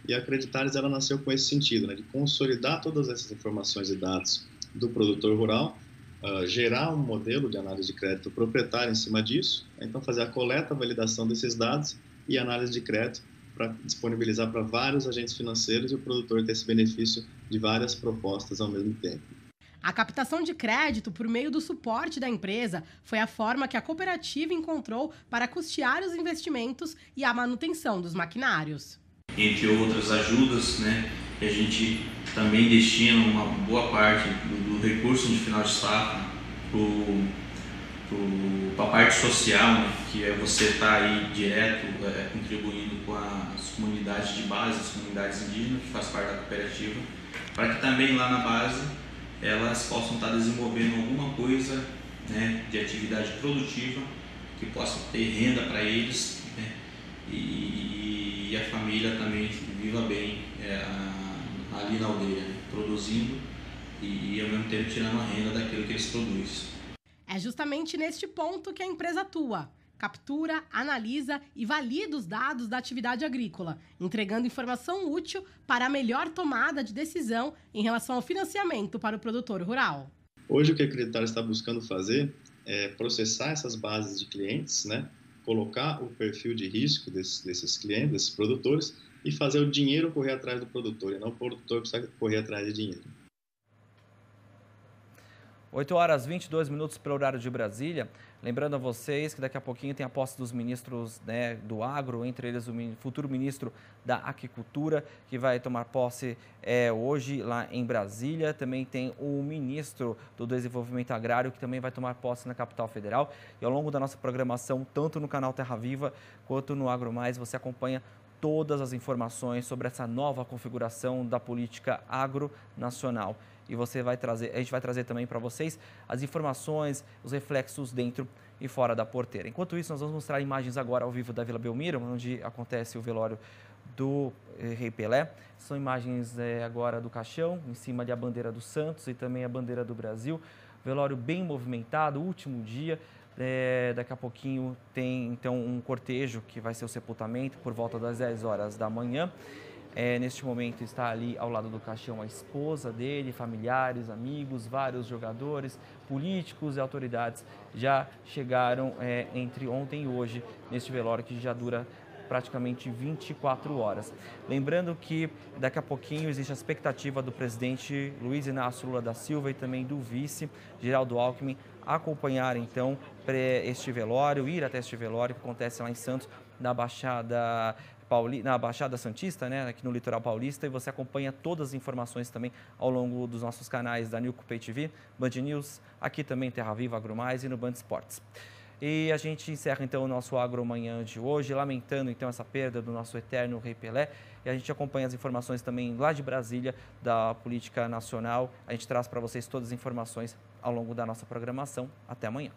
E a Acreditares ela nasceu com esse sentido, né, de consolidar todas essas informações e dados do produtor rural, uh, gerar um modelo de análise de crédito proprietário em cima disso, então fazer a coleta, a validação desses dados e análise de crédito para disponibilizar para vários agentes financeiros e o produtor ter esse benefício de várias propostas ao mesmo tempo. A captação de crédito por meio do suporte da empresa foi a forma que a cooperativa encontrou para custear os investimentos e a manutenção dos maquinários. Entre outras ajudas, né, a gente também destina uma boa parte do, do recurso de final de safra para a parte social, né, que é você estar tá aí direto é, contribuindo com as comunidades de base, as comunidades indígenas, que faz parte da cooperativa, para que também lá na base elas possam estar tá desenvolvendo alguma coisa né, de atividade produtiva que possa ter renda para eles e, e, a família também viva bem é, ali na aldeia, né, produzindo e, e ao mesmo tempo tirando a renda daquilo que eles produzem. É justamente neste ponto que a empresa atua. Captura, analisa e valida os dados da atividade agrícola, entregando informação útil para a melhor tomada de decisão em relação ao financiamento para o produtor rural. Hoje, o que a Acreditar está buscando fazer é processar essas bases de clientes, né? Colocar o perfil de risco desses, desses clientes, desses produtores, e fazer o dinheiro correr atrás do produtor, e não o produtor precisar correr atrás de dinheiro. 8 horas 22 minutos pelo horário de Brasília. Lembrando a vocês que daqui a pouquinho tem a posse dos ministros né, do agro, entre eles o futuro ministro da Aquicultura, que vai tomar posse é, hoje lá em Brasília. Também tem o ministro do Desenvolvimento Agrário, que também vai tomar posse na capital federal. E ao longo da nossa programação, tanto no canal Terra Viva quanto no Agro Mais, você acompanha todas as informações sobre essa nova configuração da política agronacional e você vai trazer, a gente vai trazer também para vocês as informações, os reflexos dentro e fora da porteira. Enquanto isso, nós vamos mostrar imagens agora ao vivo da Vila Belmiro, onde acontece o velório do eh, Rei Pelé. São imagens eh, agora do caixão, em cima da bandeira do Santos e também a bandeira do Brasil. Velório bem movimentado, último dia. Eh, daqui a pouquinho tem então um cortejo que vai ser o sepultamento por volta das 10 horas da manhã. É, neste momento está ali ao lado do caixão a esposa dele, familiares, amigos, vários jogadores, políticos e autoridades já chegaram é, entre ontem e hoje neste velório que já dura praticamente 24 horas. Lembrando que daqui a pouquinho existe a expectativa do presidente Luiz Inácio Lula da Silva e também do vice Geraldo Alckmin acompanhar então este velório, ir até este velório que acontece lá em Santos, na Baixada Pauli, na Baixada Santista, né, aqui no litoral paulista, e você acompanha todas as informações também ao longo dos nossos canais da Nilco Pay TV, Band News, aqui também Terra Viva AgroMais e no Band Esportes. E a gente encerra então o nosso Agro Manhã de hoje, lamentando então essa perda do nosso eterno Rei Pelé. E a gente acompanha as informações também lá de Brasília, da política nacional. A gente traz para vocês todas as informações ao longo da nossa programação. Até amanhã.